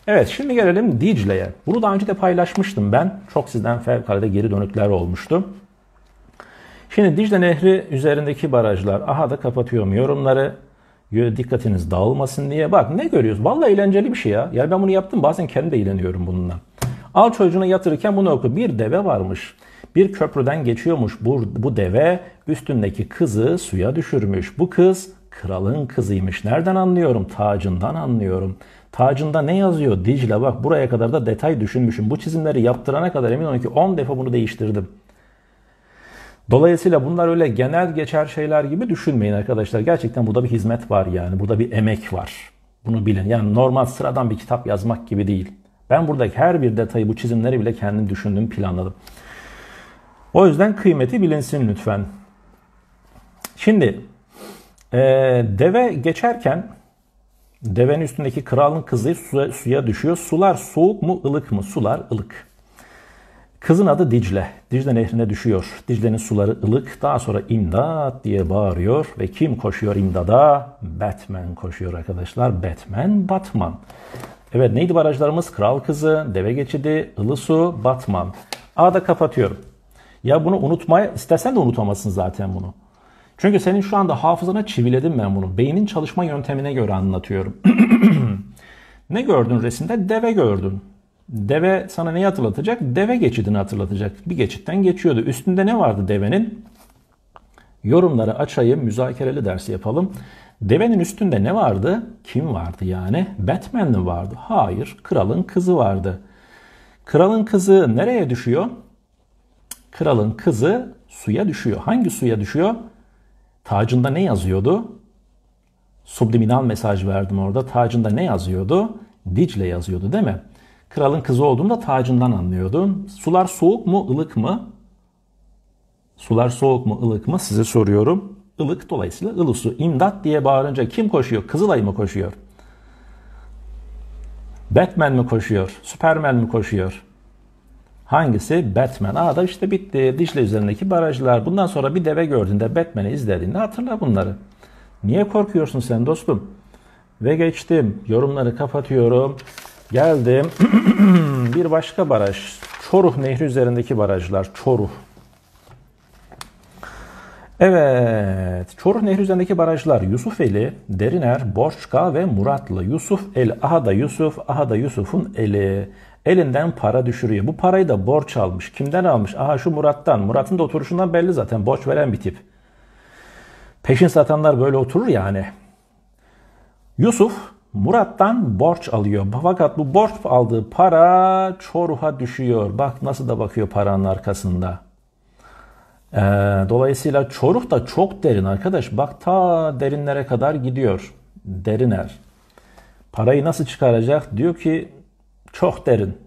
Evet şimdi gelelim Dicle'ye. Bunu daha önce de paylaşmıştım ben. Çok sizden fevkalade geri dönükler olmuştu. Şimdi Dicle Nehri üzerindeki barajlar. Aha da kapatıyorum yorumları. dikkatiniz dağılmasın diye. Bak ne görüyoruz? Vallahi eğlenceli bir şey ya. Yani ben bunu yaptım bazen kendim de eğleniyorum bununla. Al çocuğuna yatırırken bunu oku. Bir deve varmış. Bir köprüden geçiyormuş bu, bu deve üstündeki kızı suya düşürmüş. Bu kız kralın kızıymış. Nereden anlıyorum? Tacından anlıyorum. Tacında ne yazıyor? Dicle bak buraya kadar da detay düşünmüşüm. Bu çizimleri yaptırana kadar emin olun ki 10 defa bunu değiştirdim. Dolayısıyla bunlar öyle genel geçer şeyler gibi düşünmeyin arkadaşlar. Gerçekten burada bir hizmet var yani. Burada bir emek var. Bunu bilin. Yani normal sıradan bir kitap yazmak gibi değil. Ben buradaki her bir detayı bu çizimleri bile kendim düşündüm, planladım. O yüzden kıymeti bilinsin lütfen. Şimdi e, deve geçerken devenin üstündeki kralın kızı suya, suya düşüyor. Sular soğuk mu ılık mı? Sular ılık. Kızın adı Dicle. Dicle nehrine düşüyor. Dicle'nin suları ılık. Daha sonra imdat diye bağırıyor. Ve kim koşuyor imdada? Batman koşuyor arkadaşlar. Batman, Batman. Evet neydi barajlarımız? Kral Kızı, Deve Geçidi, Ilısu, Batman. A'da kapatıyorum. Ya bunu unutmaya istesen de unutamazsın zaten bunu. Çünkü senin şu anda hafızana çiviledim ben bunu. Beynin çalışma yöntemine göre anlatıyorum. ne gördün resimde? Deve gördün. Deve sana neyi hatırlatacak? Deve geçidini hatırlatacak. Bir geçitten geçiyordu. Üstünde ne vardı devenin? Yorumları açayım, müzakereli dersi yapalım. Devenin üstünde ne vardı? Kim vardı yani? Batman mi vardı? Hayır, kralın kızı vardı. Kralın kızı nereye düşüyor? Kralın kızı suya düşüyor. Hangi suya düşüyor? Tacında ne yazıyordu? Subliminal mesaj verdim orada. Tacında ne yazıyordu? Dicle yazıyordu değil mi? Kralın kızı olduğunda tacından anlıyordun. Sular soğuk mu, ılık mı? Sular soğuk mu, ılık mı? Size soruyorum. Ilık dolayısıyla ılık su. İmdat diye bağırınca kim koşuyor? Kızılay mı koşuyor? Batman mi koşuyor? Superman mi koşuyor? Hangisi? Batman. Aa da işte bitti. Dicle üzerindeki barajlar. Bundan sonra bir deve gördüğünde Batman'i izlediğinde hatırla bunları. Niye korkuyorsun sen dostum? Ve geçtim. Yorumları kapatıyorum. Geldim. bir başka baraj. Çoruh Nehri üzerindeki barajlar. Çoruh. Evet. Çoruh Nehri üzerindeki barajlar Yusufeli, Deriner, Borçka ve Muratlı. Yusuf el Ahada Yusuf, Ahada Yusuf'un eli. Elinden para düşürüyor. Bu parayı da borç almış. Kimden almış? Aha şu Murat'tan. Murat'ın da oturuşundan belli zaten. Borç veren bir tip. Peşin satanlar böyle oturur yani. Yusuf Murat'tan borç alıyor. Fakat bu borç aldığı para Çoruh'a düşüyor. Bak nasıl da bakıyor paranın arkasında. Ee, dolayısıyla Çoruh da çok derin arkadaş. Bak ta derinlere kadar gidiyor. Deriner. Parayı nasıl çıkaracak? Diyor ki çok derin.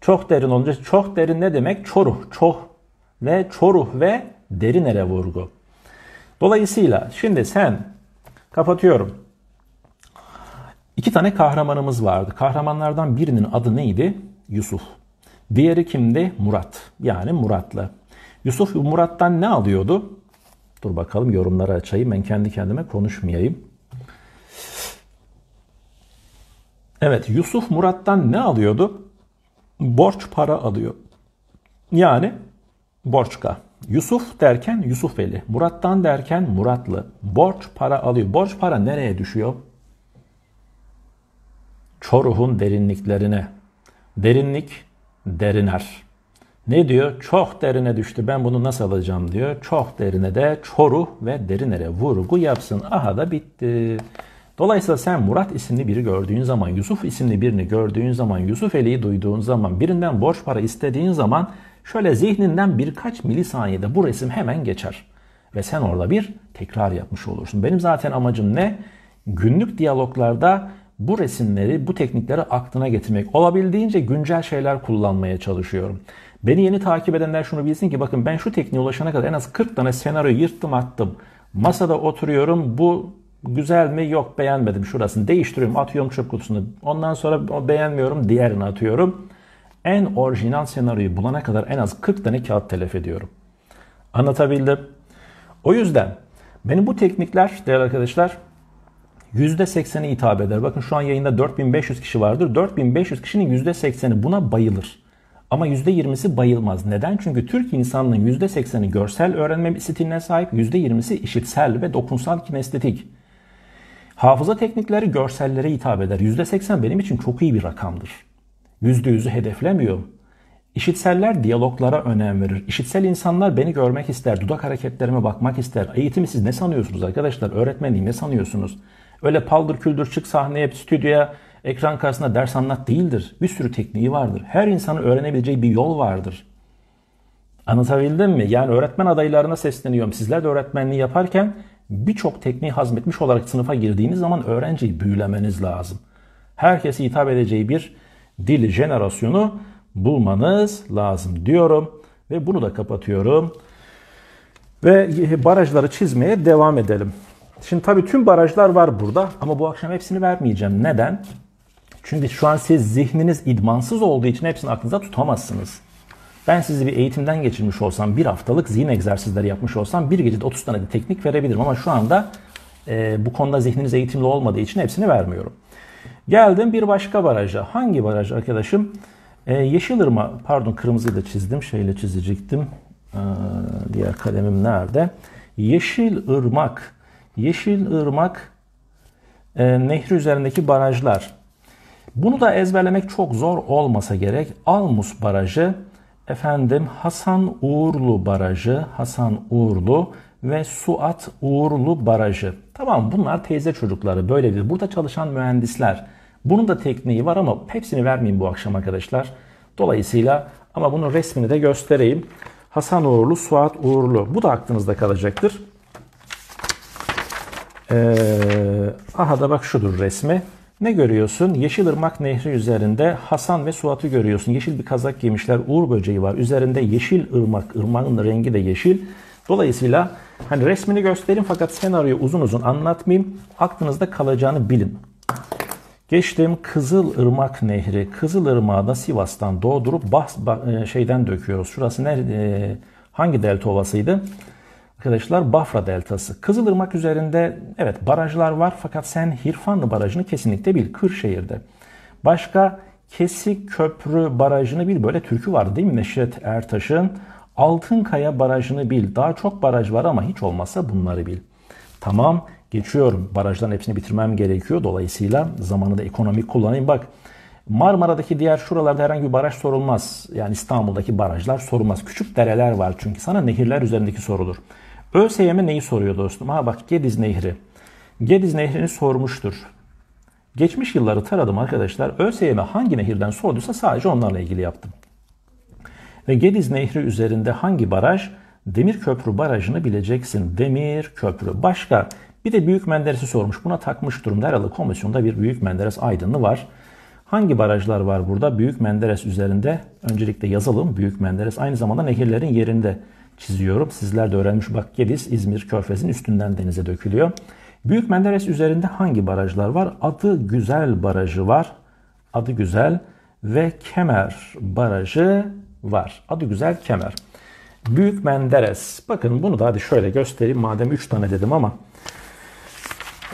Çok derin olunca çok derin ne demek? Çoruh, çok ve çoruh ve derinere vurgu. Dolayısıyla şimdi sen kapatıyorum. İki tane kahramanımız vardı. Kahramanlardan birinin adı neydi? Yusuf. Diğeri kimdi? Murat. Yani Muratlı. Yusuf Murat'tan ne alıyordu? Dur bakalım yorumları açayım. Ben kendi kendime konuşmayayım. Evet Yusuf Murat'tan ne alıyordu? Borç para alıyor. Yani borçka. Yusuf derken Yusufeli. Murat'tan derken Muratlı. Borç para alıyor. Borç para nereye düşüyor? Çoruh'un derinliklerine. Derinlik deriner. Ne diyor? Çok derine düştü. Ben bunu nasıl alacağım diyor. Çok derine de Çoruh ve derinere vurgu yapsın. Aha da bitti. Dolayısıyla sen Murat isimli biri gördüğün zaman, Yusuf isimli birini gördüğün zaman, Yusuf Eli'yi duyduğun zaman, birinden borç para istediğin zaman şöyle zihninden birkaç milisaniyede bu resim hemen geçer. Ve sen orada bir tekrar yapmış olursun. Benim zaten amacım ne? Günlük diyaloglarda bu resimleri, bu teknikleri aklına getirmek. Olabildiğince güncel şeyler kullanmaya çalışıyorum. Beni yeni takip edenler şunu bilsin ki bakın ben şu tekniğe ulaşana kadar en az 40 tane senaryo yırttım attım. Masada oturuyorum bu güzel mi yok beğenmedim şurasını değiştiriyorum atıyorum çöp kutusunu. Ondan sonra beğenmiyorum diğerini atıyorum. En orijinal senaryoyu bulana kadar en az 40 tane kağıt telef ediyorum. Anlatabildim. O yüzden benim bu teknikler değerli arkadaşlar %80'i hitap eder. Bakın şu an yayında 4500 kişi vardır. 4500 kişinin %80'i buna bayılır. Ama %20'si bayılmaz. Neden? Çünkü Türk insanının %80'i görsel öğrenme stiline sahip, %20'si işitsel ve dokunsal kinestetik. Hafıza teknikleri görsellere hitap eder. %80 benim için çok iyi bir rakamdır. %100'ü hedeflemiyorum. İşitseller diyaloglara önem verir. İşitsel insanlar beni görmek ister, dudak hareketlerime bakmak ister. Eğitimi siz ne sanıyorsunuz arkadaşlar? Öğretmenliği ne sanıyorsunuz? Öyle paldır küldür çık sahneye, stüdyoya, ekran karşısında ders anlat değildir. Bir sürü tekniği vardır. Her insanın öğrenebileceği bir yol vardır. Anlatabildim mi? Yani öğretmen adaylarına sesleniyorum. Sizler de öğretmenliği yaparken birçok tekniği hazmetmiş olarak sınıfa girdiğiniz zaman öğrenciyi büyülemeniz lazım. Herkese hitap edeceği bir dil jenerasyonu bulmanız lazım diyorum. Ve bunu da kapatıyorum. Ve barajları çizmeye devam edelim. Şimdi tabii tüm barajlar var burada ama bu akşam hepsini vermeyeceğim. Neden? Çünkü şu an siz zihniniz idmansız olduğu için hepsini aklınıza tutamazsınız. Ben sizi bir eğitimden geçirmiş olsam, bir haftalık zihin egzersizleri yapmış olsam bir gecede 30 tane de teknik verebilirim. Ama şu anda e, bu konuda zihniniz eğitimli olmadığı için hepsini vermiyorum. Geldim bir başka baraja. Hangi baraj arkadaşım? E, Yeşilırma, pardon kırmızıyı da çizdim. Şeyle çizecektim. E, diğer kalemim nerede? Yeşil Irmak. Yeşil Irmak e, nehri üzerindeki barajlar. Bunu da ezberlemek çok zor olmasa gerek. Almus Barajı, efendim Hasan Uğurlu Barajı, Hasan Uğurlu ve Suat Uğurlu Barajı. Tamam bunlar teyze çocukları böyle bir. Burada çalışan mühendisler. Bunun da tekniği var ama hepsini vermeyeyim bu akşam arkadaşlar. Dolayısıyla ama bunun resmini de göstereyim. Hasan Uğurlu, Suat Uğurlu. Bu da aklınızda kalacaktır. Ee, aha da bak şudur resmi. Ne görüyorsun? Yeşilırmak Nehri üzerinde Hasan ve Suat'ı görüyorsun. Yeşil bir kazak giymişler. Uğur böceği var. Üzerinde yeşil ırmak. Irmağın rengi de yeşil. Dolayısıyla hani resmini göstereyim fakat senaryoyu uzun uzun anlatmayayım. Aklınızda kalacağını bilin. Geçtim Kızıl Irmak Nehri. Kızıl Irmağı da Sivas'tan doğdurup Bas, e, şeyden döküyoruz. Şurası nerede? Hangi delta ovasıydı? Arkadaşlar Bafra Deltası. Kızılırmak üzerinde evet barajlar var fakat sen Hirfanlı Barajı'nı kesinlikle bil Kırşehir'de. Başka Kesik Köprü Barajı'nı bil. Böyle türkü vardı değil mi Neşet Ertaş'ın? Altınkaya Barajı'nı bil. Daha çok baraj var ama hiç olmazsa bunları bil. Tamam geçiyorum. Barajların hepsini bitirmem gerekiyor. Dolayısıyla zamanı da ekonomik kullanayım. Bak Marmara'daki diğer şuralarda herhangi bir baraj sorulmaz. Yani İstanbul'daki barajlar sorulmaz. Küçük dereler var çünkü sana nehirler üzerindeki sorulur. ÖSYM neyi soruyor dostum? Ha bak Gediz Nehri. Gediz Nehri'ni sormuştur. Geçmiş yılları taradım arkadaşlar. ÖSYM hangi nehirden sorduysa sadece onlarla ilgili yaptım. Ve Gediz Nehri üzerinde hangi baraj? Demir Köprü Barajı'nı bileceksin. Demir Köprü. Başka bir de Büyük Menderes'i sormuş. Buna takmış durumda. Herhalde komisyonda bir Büyük Menderes Aydınlı var. Hangi barajlar var burada? Büyük Menderes üzerinde. Öncelikle yazalım. Büyük Menderes aynı zamanda nehirlerin yerinde çiziyorum. Sizler de öğrenmiş bak Gediz İzmir Körfezi'nin üstünden denize dökülüyor. Büyük Menderes üzerinde hangi barajlar var? Adı Güzel Barajı var. Adı Güzel ve Kemer Barajı var. Adı Güzel Kemer. Büyük Menderes. Bakın bunu da hadi şöyle göstereyim. Madem 3 tane dedim ama.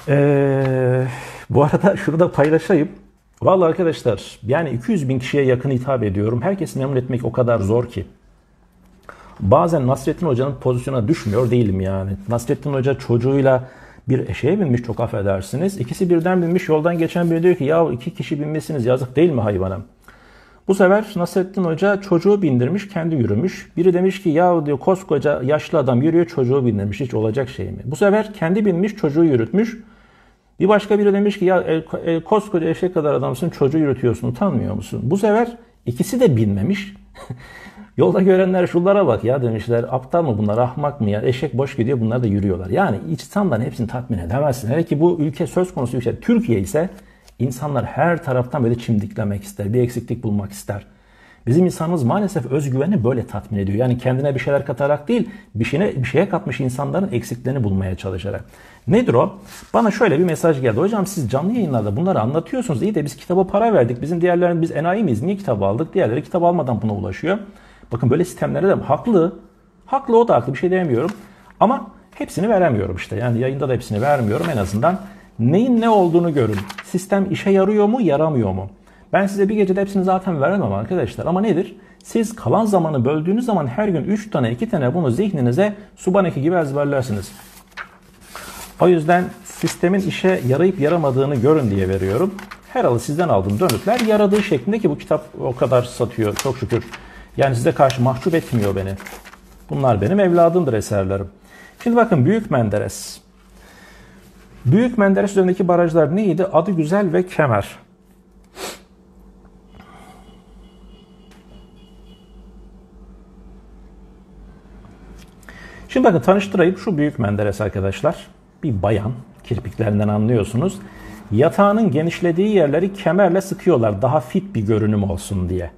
Ee, bu arada şunu da paylaşayım. Vallahi arkadaşlar yani 200 bin kişiye yakın hitap ediyorum. Herkesi memnun etmek o kadar zor ki. Bazen Nasrettin Hoca'nın pozisyona düşmüyor değilim yani. Nasrettin Hoca çocuğuyla bir eşeğe binmiş çok affedersiniz. İkisi birden binmiş yoldan geçen biri diyor ki ya iki kişi binmesiniz yazık değil mi hayvana? Bu sefer Nasrettin Hoca çocuğu bindirmiş kendi yürümüş. Biri demiş ki ya diyor koskoca yaşlı adam yürüyor çocuğu bindirmiş hiç olacak şey mi? Bu sefer kendi binmiş çocuğu yürütmüş. Bir başka biri demiş ki ya e, e, koskoca eşek kadar adamsın çocuğu yürütüyorsun utanmıyor musun? Bu sefer ikisi de binmemiş. Yolda görenler şunlara bak ya demişler. Aptal mı bunlar, ahmak mı ya? Eşek boş gidiyor bunlar da yürüyorlar. Yani insanların hepsini tatmin edemezsin. Hele ki bu ülke söz konusu ülke Türkiye ise insanlar her taraftan böyle çimdiklemek ister. Bir eksiklik bulmak ister. Bizim insanımız maalesef özgüveni böyle tatmin ediyor. Yani kendine bir şeyler katarak değil, bir şeye, bir şeye katmış insanların eksiklerini bulmaya çalışarak. Nedir o? Bana şöyle bir mesaj geldi. Hocam siz canlı yayınlarda bunları anlatıyorsunuz. İyi de biz kitaba para verdik. Bizim diğerlerinin biz enayi miyiz? Niye kitabı aldık? Diğerleri kitap almadan buna ulaşıyor. Bakın böyle sistemlere de haklı. Haklı o da haklı bir şey demiyorum. Ama hepsini veremiyorum işte. Yani yayında da hepsini vermiyorum en azından. Neyin ne olduğunu görün. Sistem işe yarıyor mu, yaramıyor mu? Ben size bir gecede hepsini zaten veremem arkadaşlar. Ama nedir? Siz kalan zamanı böldüğünüz zaman her gün 3 tane 2 tane bunu zihninize Subaneki gibi ezberlersiniz. O yüzden sistemin işe yarayıp yaramadığını görün diye veriyorum. Herhalde sizden aldığım dönütler yaradığı şeklinde ki bu kitap o kadar satıyor çok şükür. Yani size karşı mahcup etmiyor beni. Bunlar benim evladımdır eserlerim. Şimdi bakın Büyük Menderes. Büyük Menderes üzerindeki barajlar neydi? Adı Güzel ve Kemer. Şimdi bakın tanıştırayım şu Büyük Menderes arkadaşlar. Bir bayan, kirpiklerinden anlıyorsunuz. Yatağının genişlediği yerleri kemerle sıkıyorlar daha fit bir görünüm olsun diye.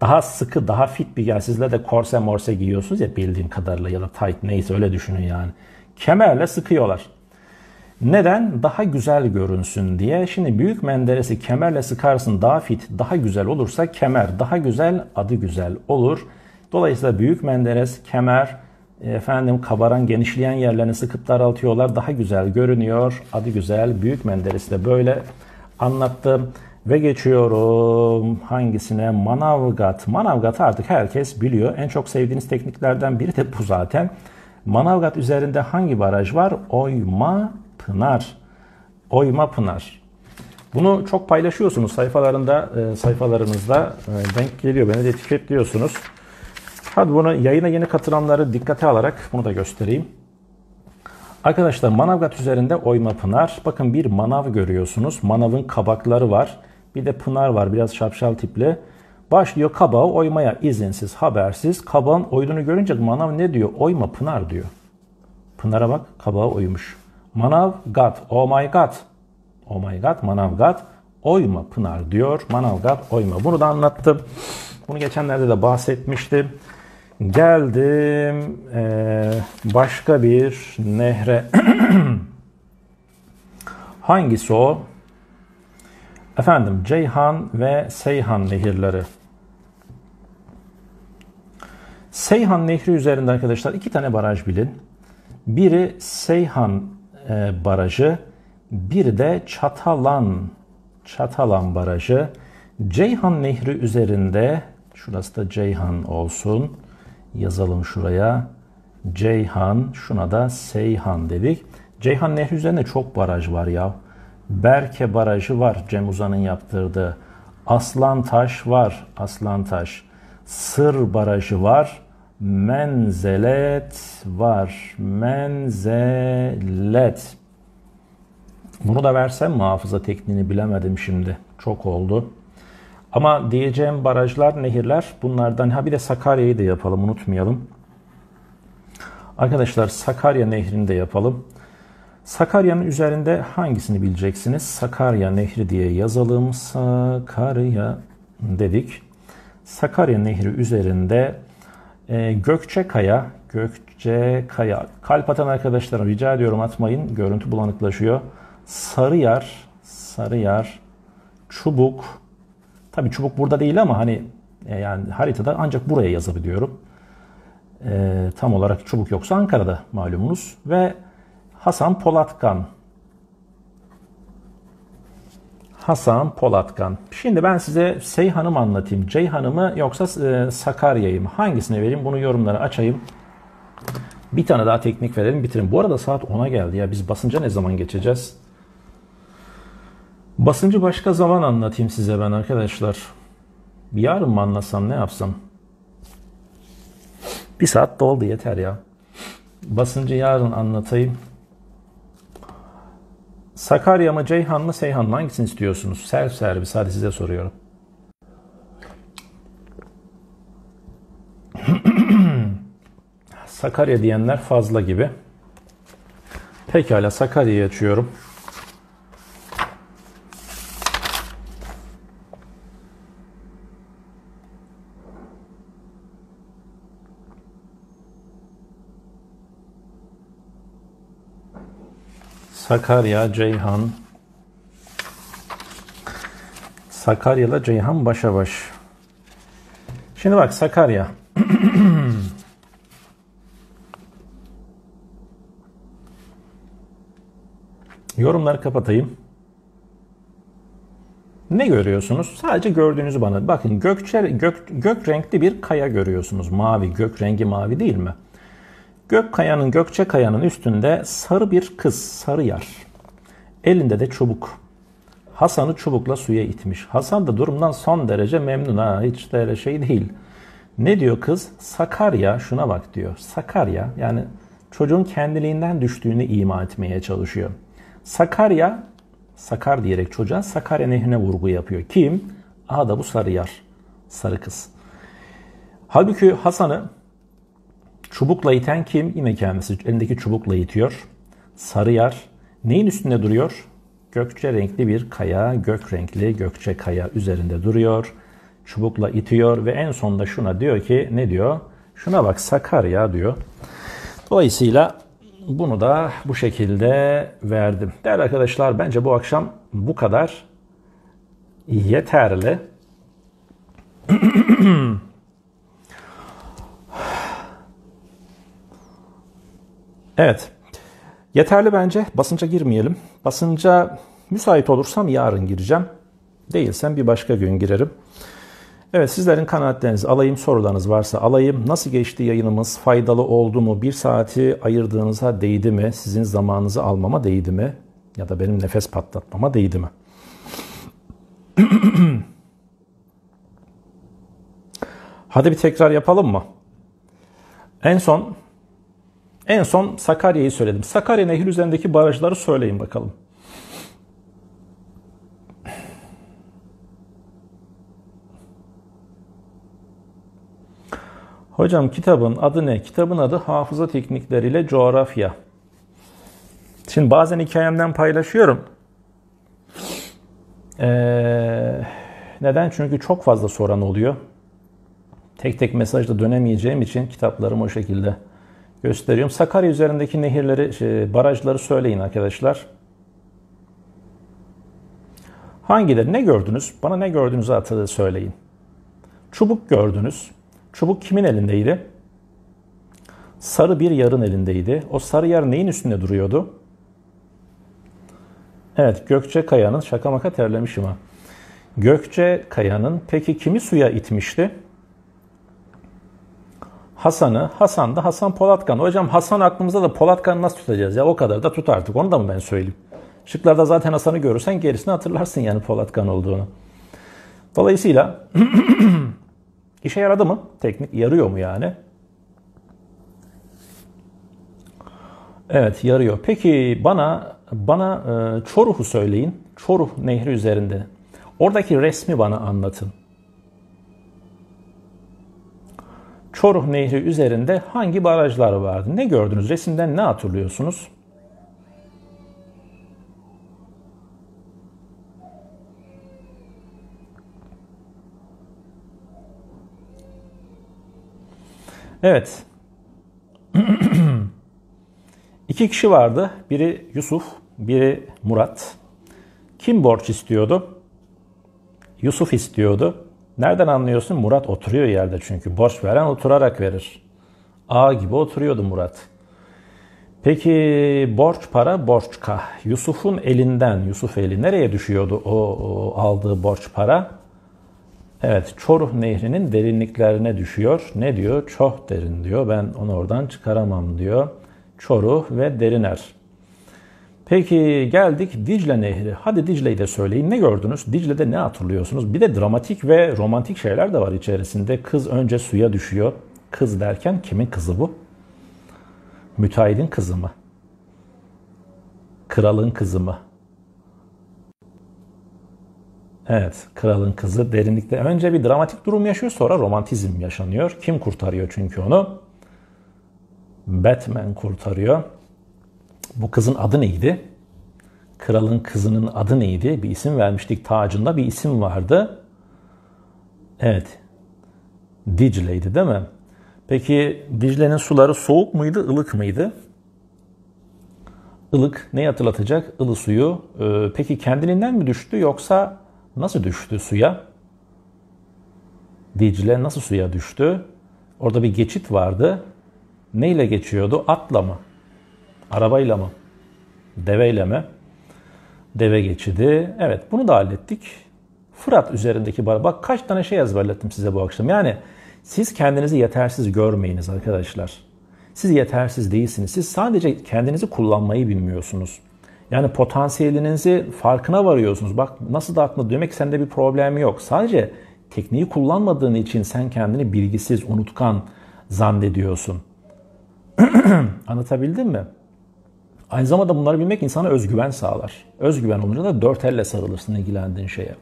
Daha sıkı, daha fit bir yer. Sizler de korse morse giyiyorsunuz ya bildiğim kadarıyla ya da tight neyse öyle düşünün yani. Kemerle sıkıyorlar. Neden? Daha güzel görünsün diye. Şimdi büyük menderesi kemerle sıkarsın daha fit, daha güzel olursa kemer daha güzel, adı güzel olur. Dolayısıyla büyük menderes, kemer, efendim kabaran genişleyen yerlerini sıkıp daraltıyorlar. Daha güzel görünüyor. Adı güzel. Büyük menderesi de böyle anlattım. Ve geçiyorum hangisine? Manavgat. Manavgat artık herkes biliyor. En çok sevdiğiniz tekniklerden biri de bu zaten. Manavgat üzerinde hangi baraj var? Oyma Pınar. Oyma Pınar. Bunu çok paylaşıyorsunuz sayfalarında, e, sayfalarınızda e, denk geliyor. Beni de etiketliyorsunuz. Hadi bunu yayına yeni katılanları dikkate alarak bunu da göstereyim. Arkadaşlar Manavgat üzerinde oyma pınar. Bakın bir manav görüyorsunuz. Manavın kabakları var. Bir de pınar var biraz şapşal tipli. Başlıyor kabağı oymaya izinsiz, habersiz. Kabağın oyduğunu görünce manav ne diyor? Oyma pınar diyor. Pınar'a bak kabağı oymuş. Manav gat. Oh my god. Oh my god. Manav gat. Oyma pınar diyor. Manav gat oyma. Bunu da anlattım. Bunu geçenlerde de bahsetmiştim. Geldim ee, başka bir nehre. Hangisi o? Efendim Ceyhan ve Seyhan nehirleri. Seyhan Nehri üzerinde arkadaşlar iki tane baraj bilin. Biri Seyhan e, Barajı, bir de Çatalan Çatalan Barajı. Ceyhan Nehri üzerinde, şurası da Ceyhan olsun, yazalım şuraya. Ceyhan, şuna da Seyhan dedik. Ceyhan Nehri üzerinde çok baraj var ya. Berke Barajı var Cem Uzan'ın yaptırdığı. Aslantaş var, Aslantaş. Sır Barajı var. Menzelet var. Menzelet. Bunu da versem mi hafıza tekniğini bilemedim şimdi. Çok oldu. Ama diyeceğim barajlar, nehirler bunlardan. Ha bir de Sakarya'yı da yapalım unutmayalım. Arkadaşlar Sakarya nehrini de yapalım. Sakarya'nın üzerinde hangisini bileceksiniz? Sakarya Nehri diye yazalım. Sakarya dedik. Sakarya Nehri üzerinde e, Gökçekaya, Gökçekaya. Kalp atan arkadaşlarım rica ediyorum atmayın. Görüntü bulanıklaşıyor. Sarıyar, Sarıyar, Çubuk. Tabii Çubuk burada değil ama hani e, yani haritada ancak buraya yazabiliyorum. E, tam olarak Çubuk yoksa Ankara'da malumunuz. Ve Hasan Polatkan. Hasan Polatkan. Şimdi ben size Seyhan'ı anlatayım, Ceyhan'ı mı yoksa e, Sakarya'yı mı? Hangisini vereyim? Bunu yorumlara açayım. Bir tane daha teknik verelim bitirin. Bu arada saat 10'a geldi ya. Biz basınca ne zaman geçeceğiz? Basıncı başka zaman anlatayım size ben arkadaşlar. Yarın mı anlatsam ne yapsam? Bir saat doldu yeter ya. Basıncı yarın anlatayım. Sakarya mı, Ceyhan mı, Seyhan mı? Hangisini istiyorsunuz? Self servis. Hadi size soruyorum. Sakarya diyenler fazla gibi. Pekala Sakarya'yı açıyorum. Sakarya, Ceyhan. Sakarya Ceyhan başa baş. Şimdi bak Sakarya. Yorumları kapatayım. Ne görüyorsunuz? Sadece gördüğünüzü bana. Bakın gökçe, gök, gök renkli bir kaya görüyorsunuz. Mavi, gök rengi mavi değil mi? Gökkaya'nın, Gökçe Kaya'nın üstünde sarı bir kız, sarı yar. Elinde de çubuk. Hasan'ı çubukla suya itmiş. Hasan da durumdan son derece memnun. Ha, hiç de öyle şey değil. Ne diyor kız? Sakarya, şuna bak diyor. Sakarya, yani çocuğun kendiliğinden düştüğünü ima etmeye çalışıyor. Sakarya, Sakar diyerek çocuğa Sakarya nehrine vurgu yapıyor. Kim? Aha da bu sarı yar, sarı kız. Halbuki Hasan'ı çubukla iten kim? Yine kendisi elindeki çubukla itiyor. Sarı yar neyin üstünde duruyor? Gökçe renkli bir kaya, gök renkli gökçe kaya üzerinde duruyor. Çubukla itiyor ve en sonunda şuna diyor ki ne diyor? Şuna bak Sakarya diyor. Dolayısıyla bunu da bu şekilde verdim. Değerli arkadaşlar bence bu akşam bu kadar yeterli. evet. Yeterli bence. Basınca girmeyelim. Basınca müsait olursam yarın gireceğim. Değilsem bir başka gün girerim. Evet sizlerin kanaatlerinizi alayım, sorularınız varsa alayım. Nasıl geçti yayınımız? Faydalı oldu mu? Bir saati ayırdığınıza değdi mi? Sizin zamanınızı almama değdi mi? Ya da benim nefes patlatmama değdi mi? Hadi bir tekrar yapalım mı? En son en son Sakarya'yı söyledim. Sakarya Nehir üzerindeki barajları söyleyin bakalım. Hocam kitabın adı ne? Kitabın adı Hafıza Teknikleriyle Coğrafya. Şimdi bazen hikayemden paylaşıyorum. Ee, neden? Çünkü çok fazla soran oluyor. Tek tek mesajda dönemeyeceğim için kitaplarımı o şekilde gösteriyorum. Sakarya üzerindeki nehirleri, şey, barajları söyleyin arkadaşlar. Hangileri? Ne gördünüz? Bana ne gördüğünüzü hatırlı söyleyin. Çubuk gördünüz. Çubuk kimin elindeydi? Sarı bir yarın elindeydi. O sarı yar neyin üstünde duruyordu? Evet Gökçe Kaya'nın, şaka maka terlemişim ha. Gökçe Kaya'nın peki kimi suya itmişti? Hasan'ı. Hasan da Hasan Polatkan. Hocam Hasan aklımızda da Polatkan'ı nasıl tutacağız ya? O kadar da tut artık. Onu da mı ben söyleyeyim? Şıklarda zaten Hasan'ı görürsen gerisini hatırlarsın yani Polatkan olduğunu. Dolayısıyla işe yaradı mı? Teknik yarıyor mu yani? Evet yarıyor. Peki bana bana e, Çoruh'u söyleyin. Çoruh Nehri üzerinde. Oradaki resmi bana anlatın. Çoruh Nehri üzerinde hangi barajlar vardı? Ne gördünüz? Resimden ne hatırlıyorsunuz? Evet. İki kişi vardı. Biri Yusuf, biri Murat. Kim borç istiyordu? Yusuf istiyordu. Nereden anlıyorsun? Murat oturuyor yerde çünkü. Borç veren oturarak verir. A gibi oturuyordu Murat. Peki borç para borçka. Yusuf'un elinden, Yusuf eli nereye düşüyordu o, o aldığı borç para? Evet, Çoruh Nehri'nin derinliklerine düşüyor. Ne diyor? Çok derin diyor. Ben onu oradan çıkaramam diyor. Çoruh ve Deriner. Peki geldik Dicle Nehri. Hadi Dicle'yi de söyleyin. Ne gördünüz? Dicle'de ne hatırlıyorsunuz? Bir de dramatik ve romantik şeyler de var içerisinde. Kız önce suya düşüyor. Kız derken kimin kızı bu? Müteahhidin kızı mı? Kralın kızı mı? Evet, kralın kızı derinlikte. Önce bir dramatik durum yaşıyor, sonra romantizm yaşanıyor. Kim kurtarıyor çünkü onu? Batman kurtarıyor. Bu kızın adı neydi? Kralın kızının adı neydi? Bir isim vermiştik. Tacında bir isim vardı. Evet. Dicle'ydi değil mi? Peki Dicle'nin suları soğuk muydu, ılık mıydı? Ilık ne hatırlatacak? Ilı suyu. Ee, peki kendiliğinden mi düştü yoksa nasıl düştü suya? Dicle nasıl suya düştü? Orada bir geçit vardı. Neyle geçiyordu? Atla mı? Arabayla mı? Deveyle mi? Deve geçidi. Evet bunu da hallettik. Fırat üzerindeki bar. Bak kaç tane şey ezberlettim size bu akşam. Yani siz kendinizi yetersiz görmeyiniz arkadaşlar. Siz yetersiz değilsiniz. Siz sadece kendinizi kullanmayı bilmiyorsunuz. Yani potansiyelinizi farkına varıyorsunuz. Bak nasıl da aklına demek sende bir problem yok. Sadece tekniği kullanmadığın için sen kendini bilgisiz, unutkan zannediyorsun. Anlatabildim mi? Aynı zamanda bunları bilmek insana özgüven sağlar. Özgüven olunca da dört elle sarılırsın ilgilendiğin şeye.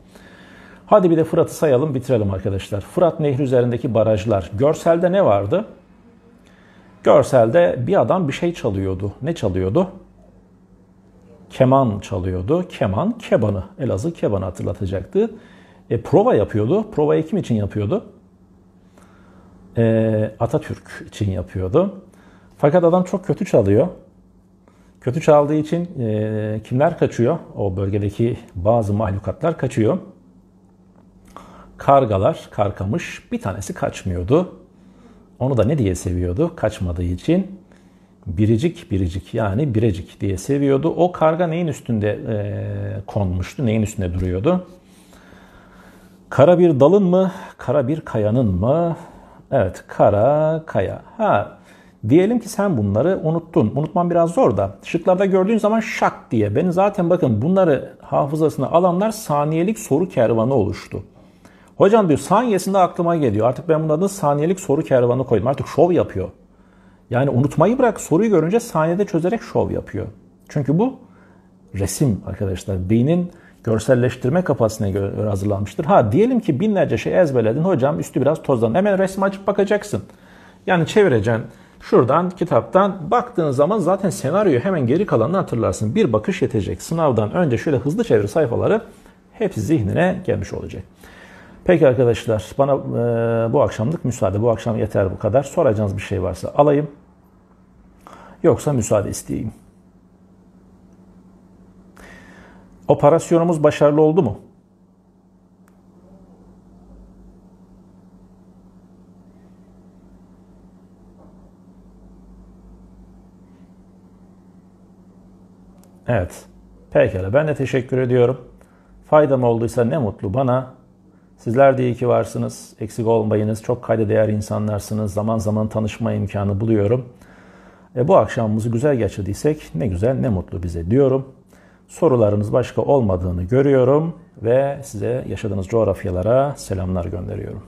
Hadi bir de Fırat'ı sayalım bitirelim arkadaşlar. Fırat Nehri üzerindeki barajlar. Görselde ne vardı? Görselde bir adam bir şey çalıyordu. Ne çalıyordu? Keman çalıyordu. Keman, kebanı. Elazığ kebanı hatırlatacaktı. E, prova yapıyordu. Provayı kim için yapıyordu? E, Atatürk için yapıyordu. Fakat adam çok kötü çalıyor. Kötü çaldığı için e, kimler kaçıyor? O bölgedeki bazı mahlukatlar kaçıyor. Kargalar, karkamış bir tanesi kaçmıyordu. Onu da ne diye seviyordu? Kaçmadığı için biricik biricik yani birecik diye seviyordu. O karga neyin üstünde e, konmuştu? Neyin üstünde duruyordu? Kara bir dalın mı? Kara bir kayanın mı? Evet, kara kaya. Ha, diyelim ki sen bunları unuttun. Unutman biraz zor da. Şıklarda gördüğün zaman şak diye. Ben zaten bakın bunları hafızasına alanlar saniyelik soru kervanı oluştu. Hocam diyor saniyesinde aklıma geliyor. Artık ben bunun saniyelik soru kervanı koydum. Artık şov yapıyor. Yani unutmayı bırak soruyu görünce saniyede çözerek şov yapıyor. Çünkü bu resim arkadaşlar. Beynin görselleştirme kapasitesine göre hazırlanmıştır. Ha diyelim ki binlerce şey ezberledin. Hocam üstü biraz tozdan. Hemen resmi açıp bakacaksın. Yani çevireceksin. Şuradan kitaptan baktığın zaman zaten senaryoyu hemen geri kalanını hatırlarsın. Bir bakış yetecek. Sınavdan önce şöyle hızlı çevir sayfaları hepsi zihnine gelmiş olacak. Peki arkadaşlar bana e, bu akşamlık müsaade. Bu akşam yeter bu kadar. Soracağınız bir şey varsa alayım. Yoksa müsaade isteyeyim. Operasyonumuz başarılı oldu mu? Evet. Pekala ben de teşekkür ediyorum. Faydam olduysa ne mutlu bana. Sizler de iyi ki varsınız. Eksik olmayınız. Çok kayda değer insanlarsınız. Zaman zaman tanışma imkanı buluyorum. E, bu akşamımızı güzel geçirdiysek ne güzel ne mutlu bize diyorum. Sorularınız başka olmadığını görüyorum ve size yaşadığınız coğrafyalara selamlar gönderiyorum.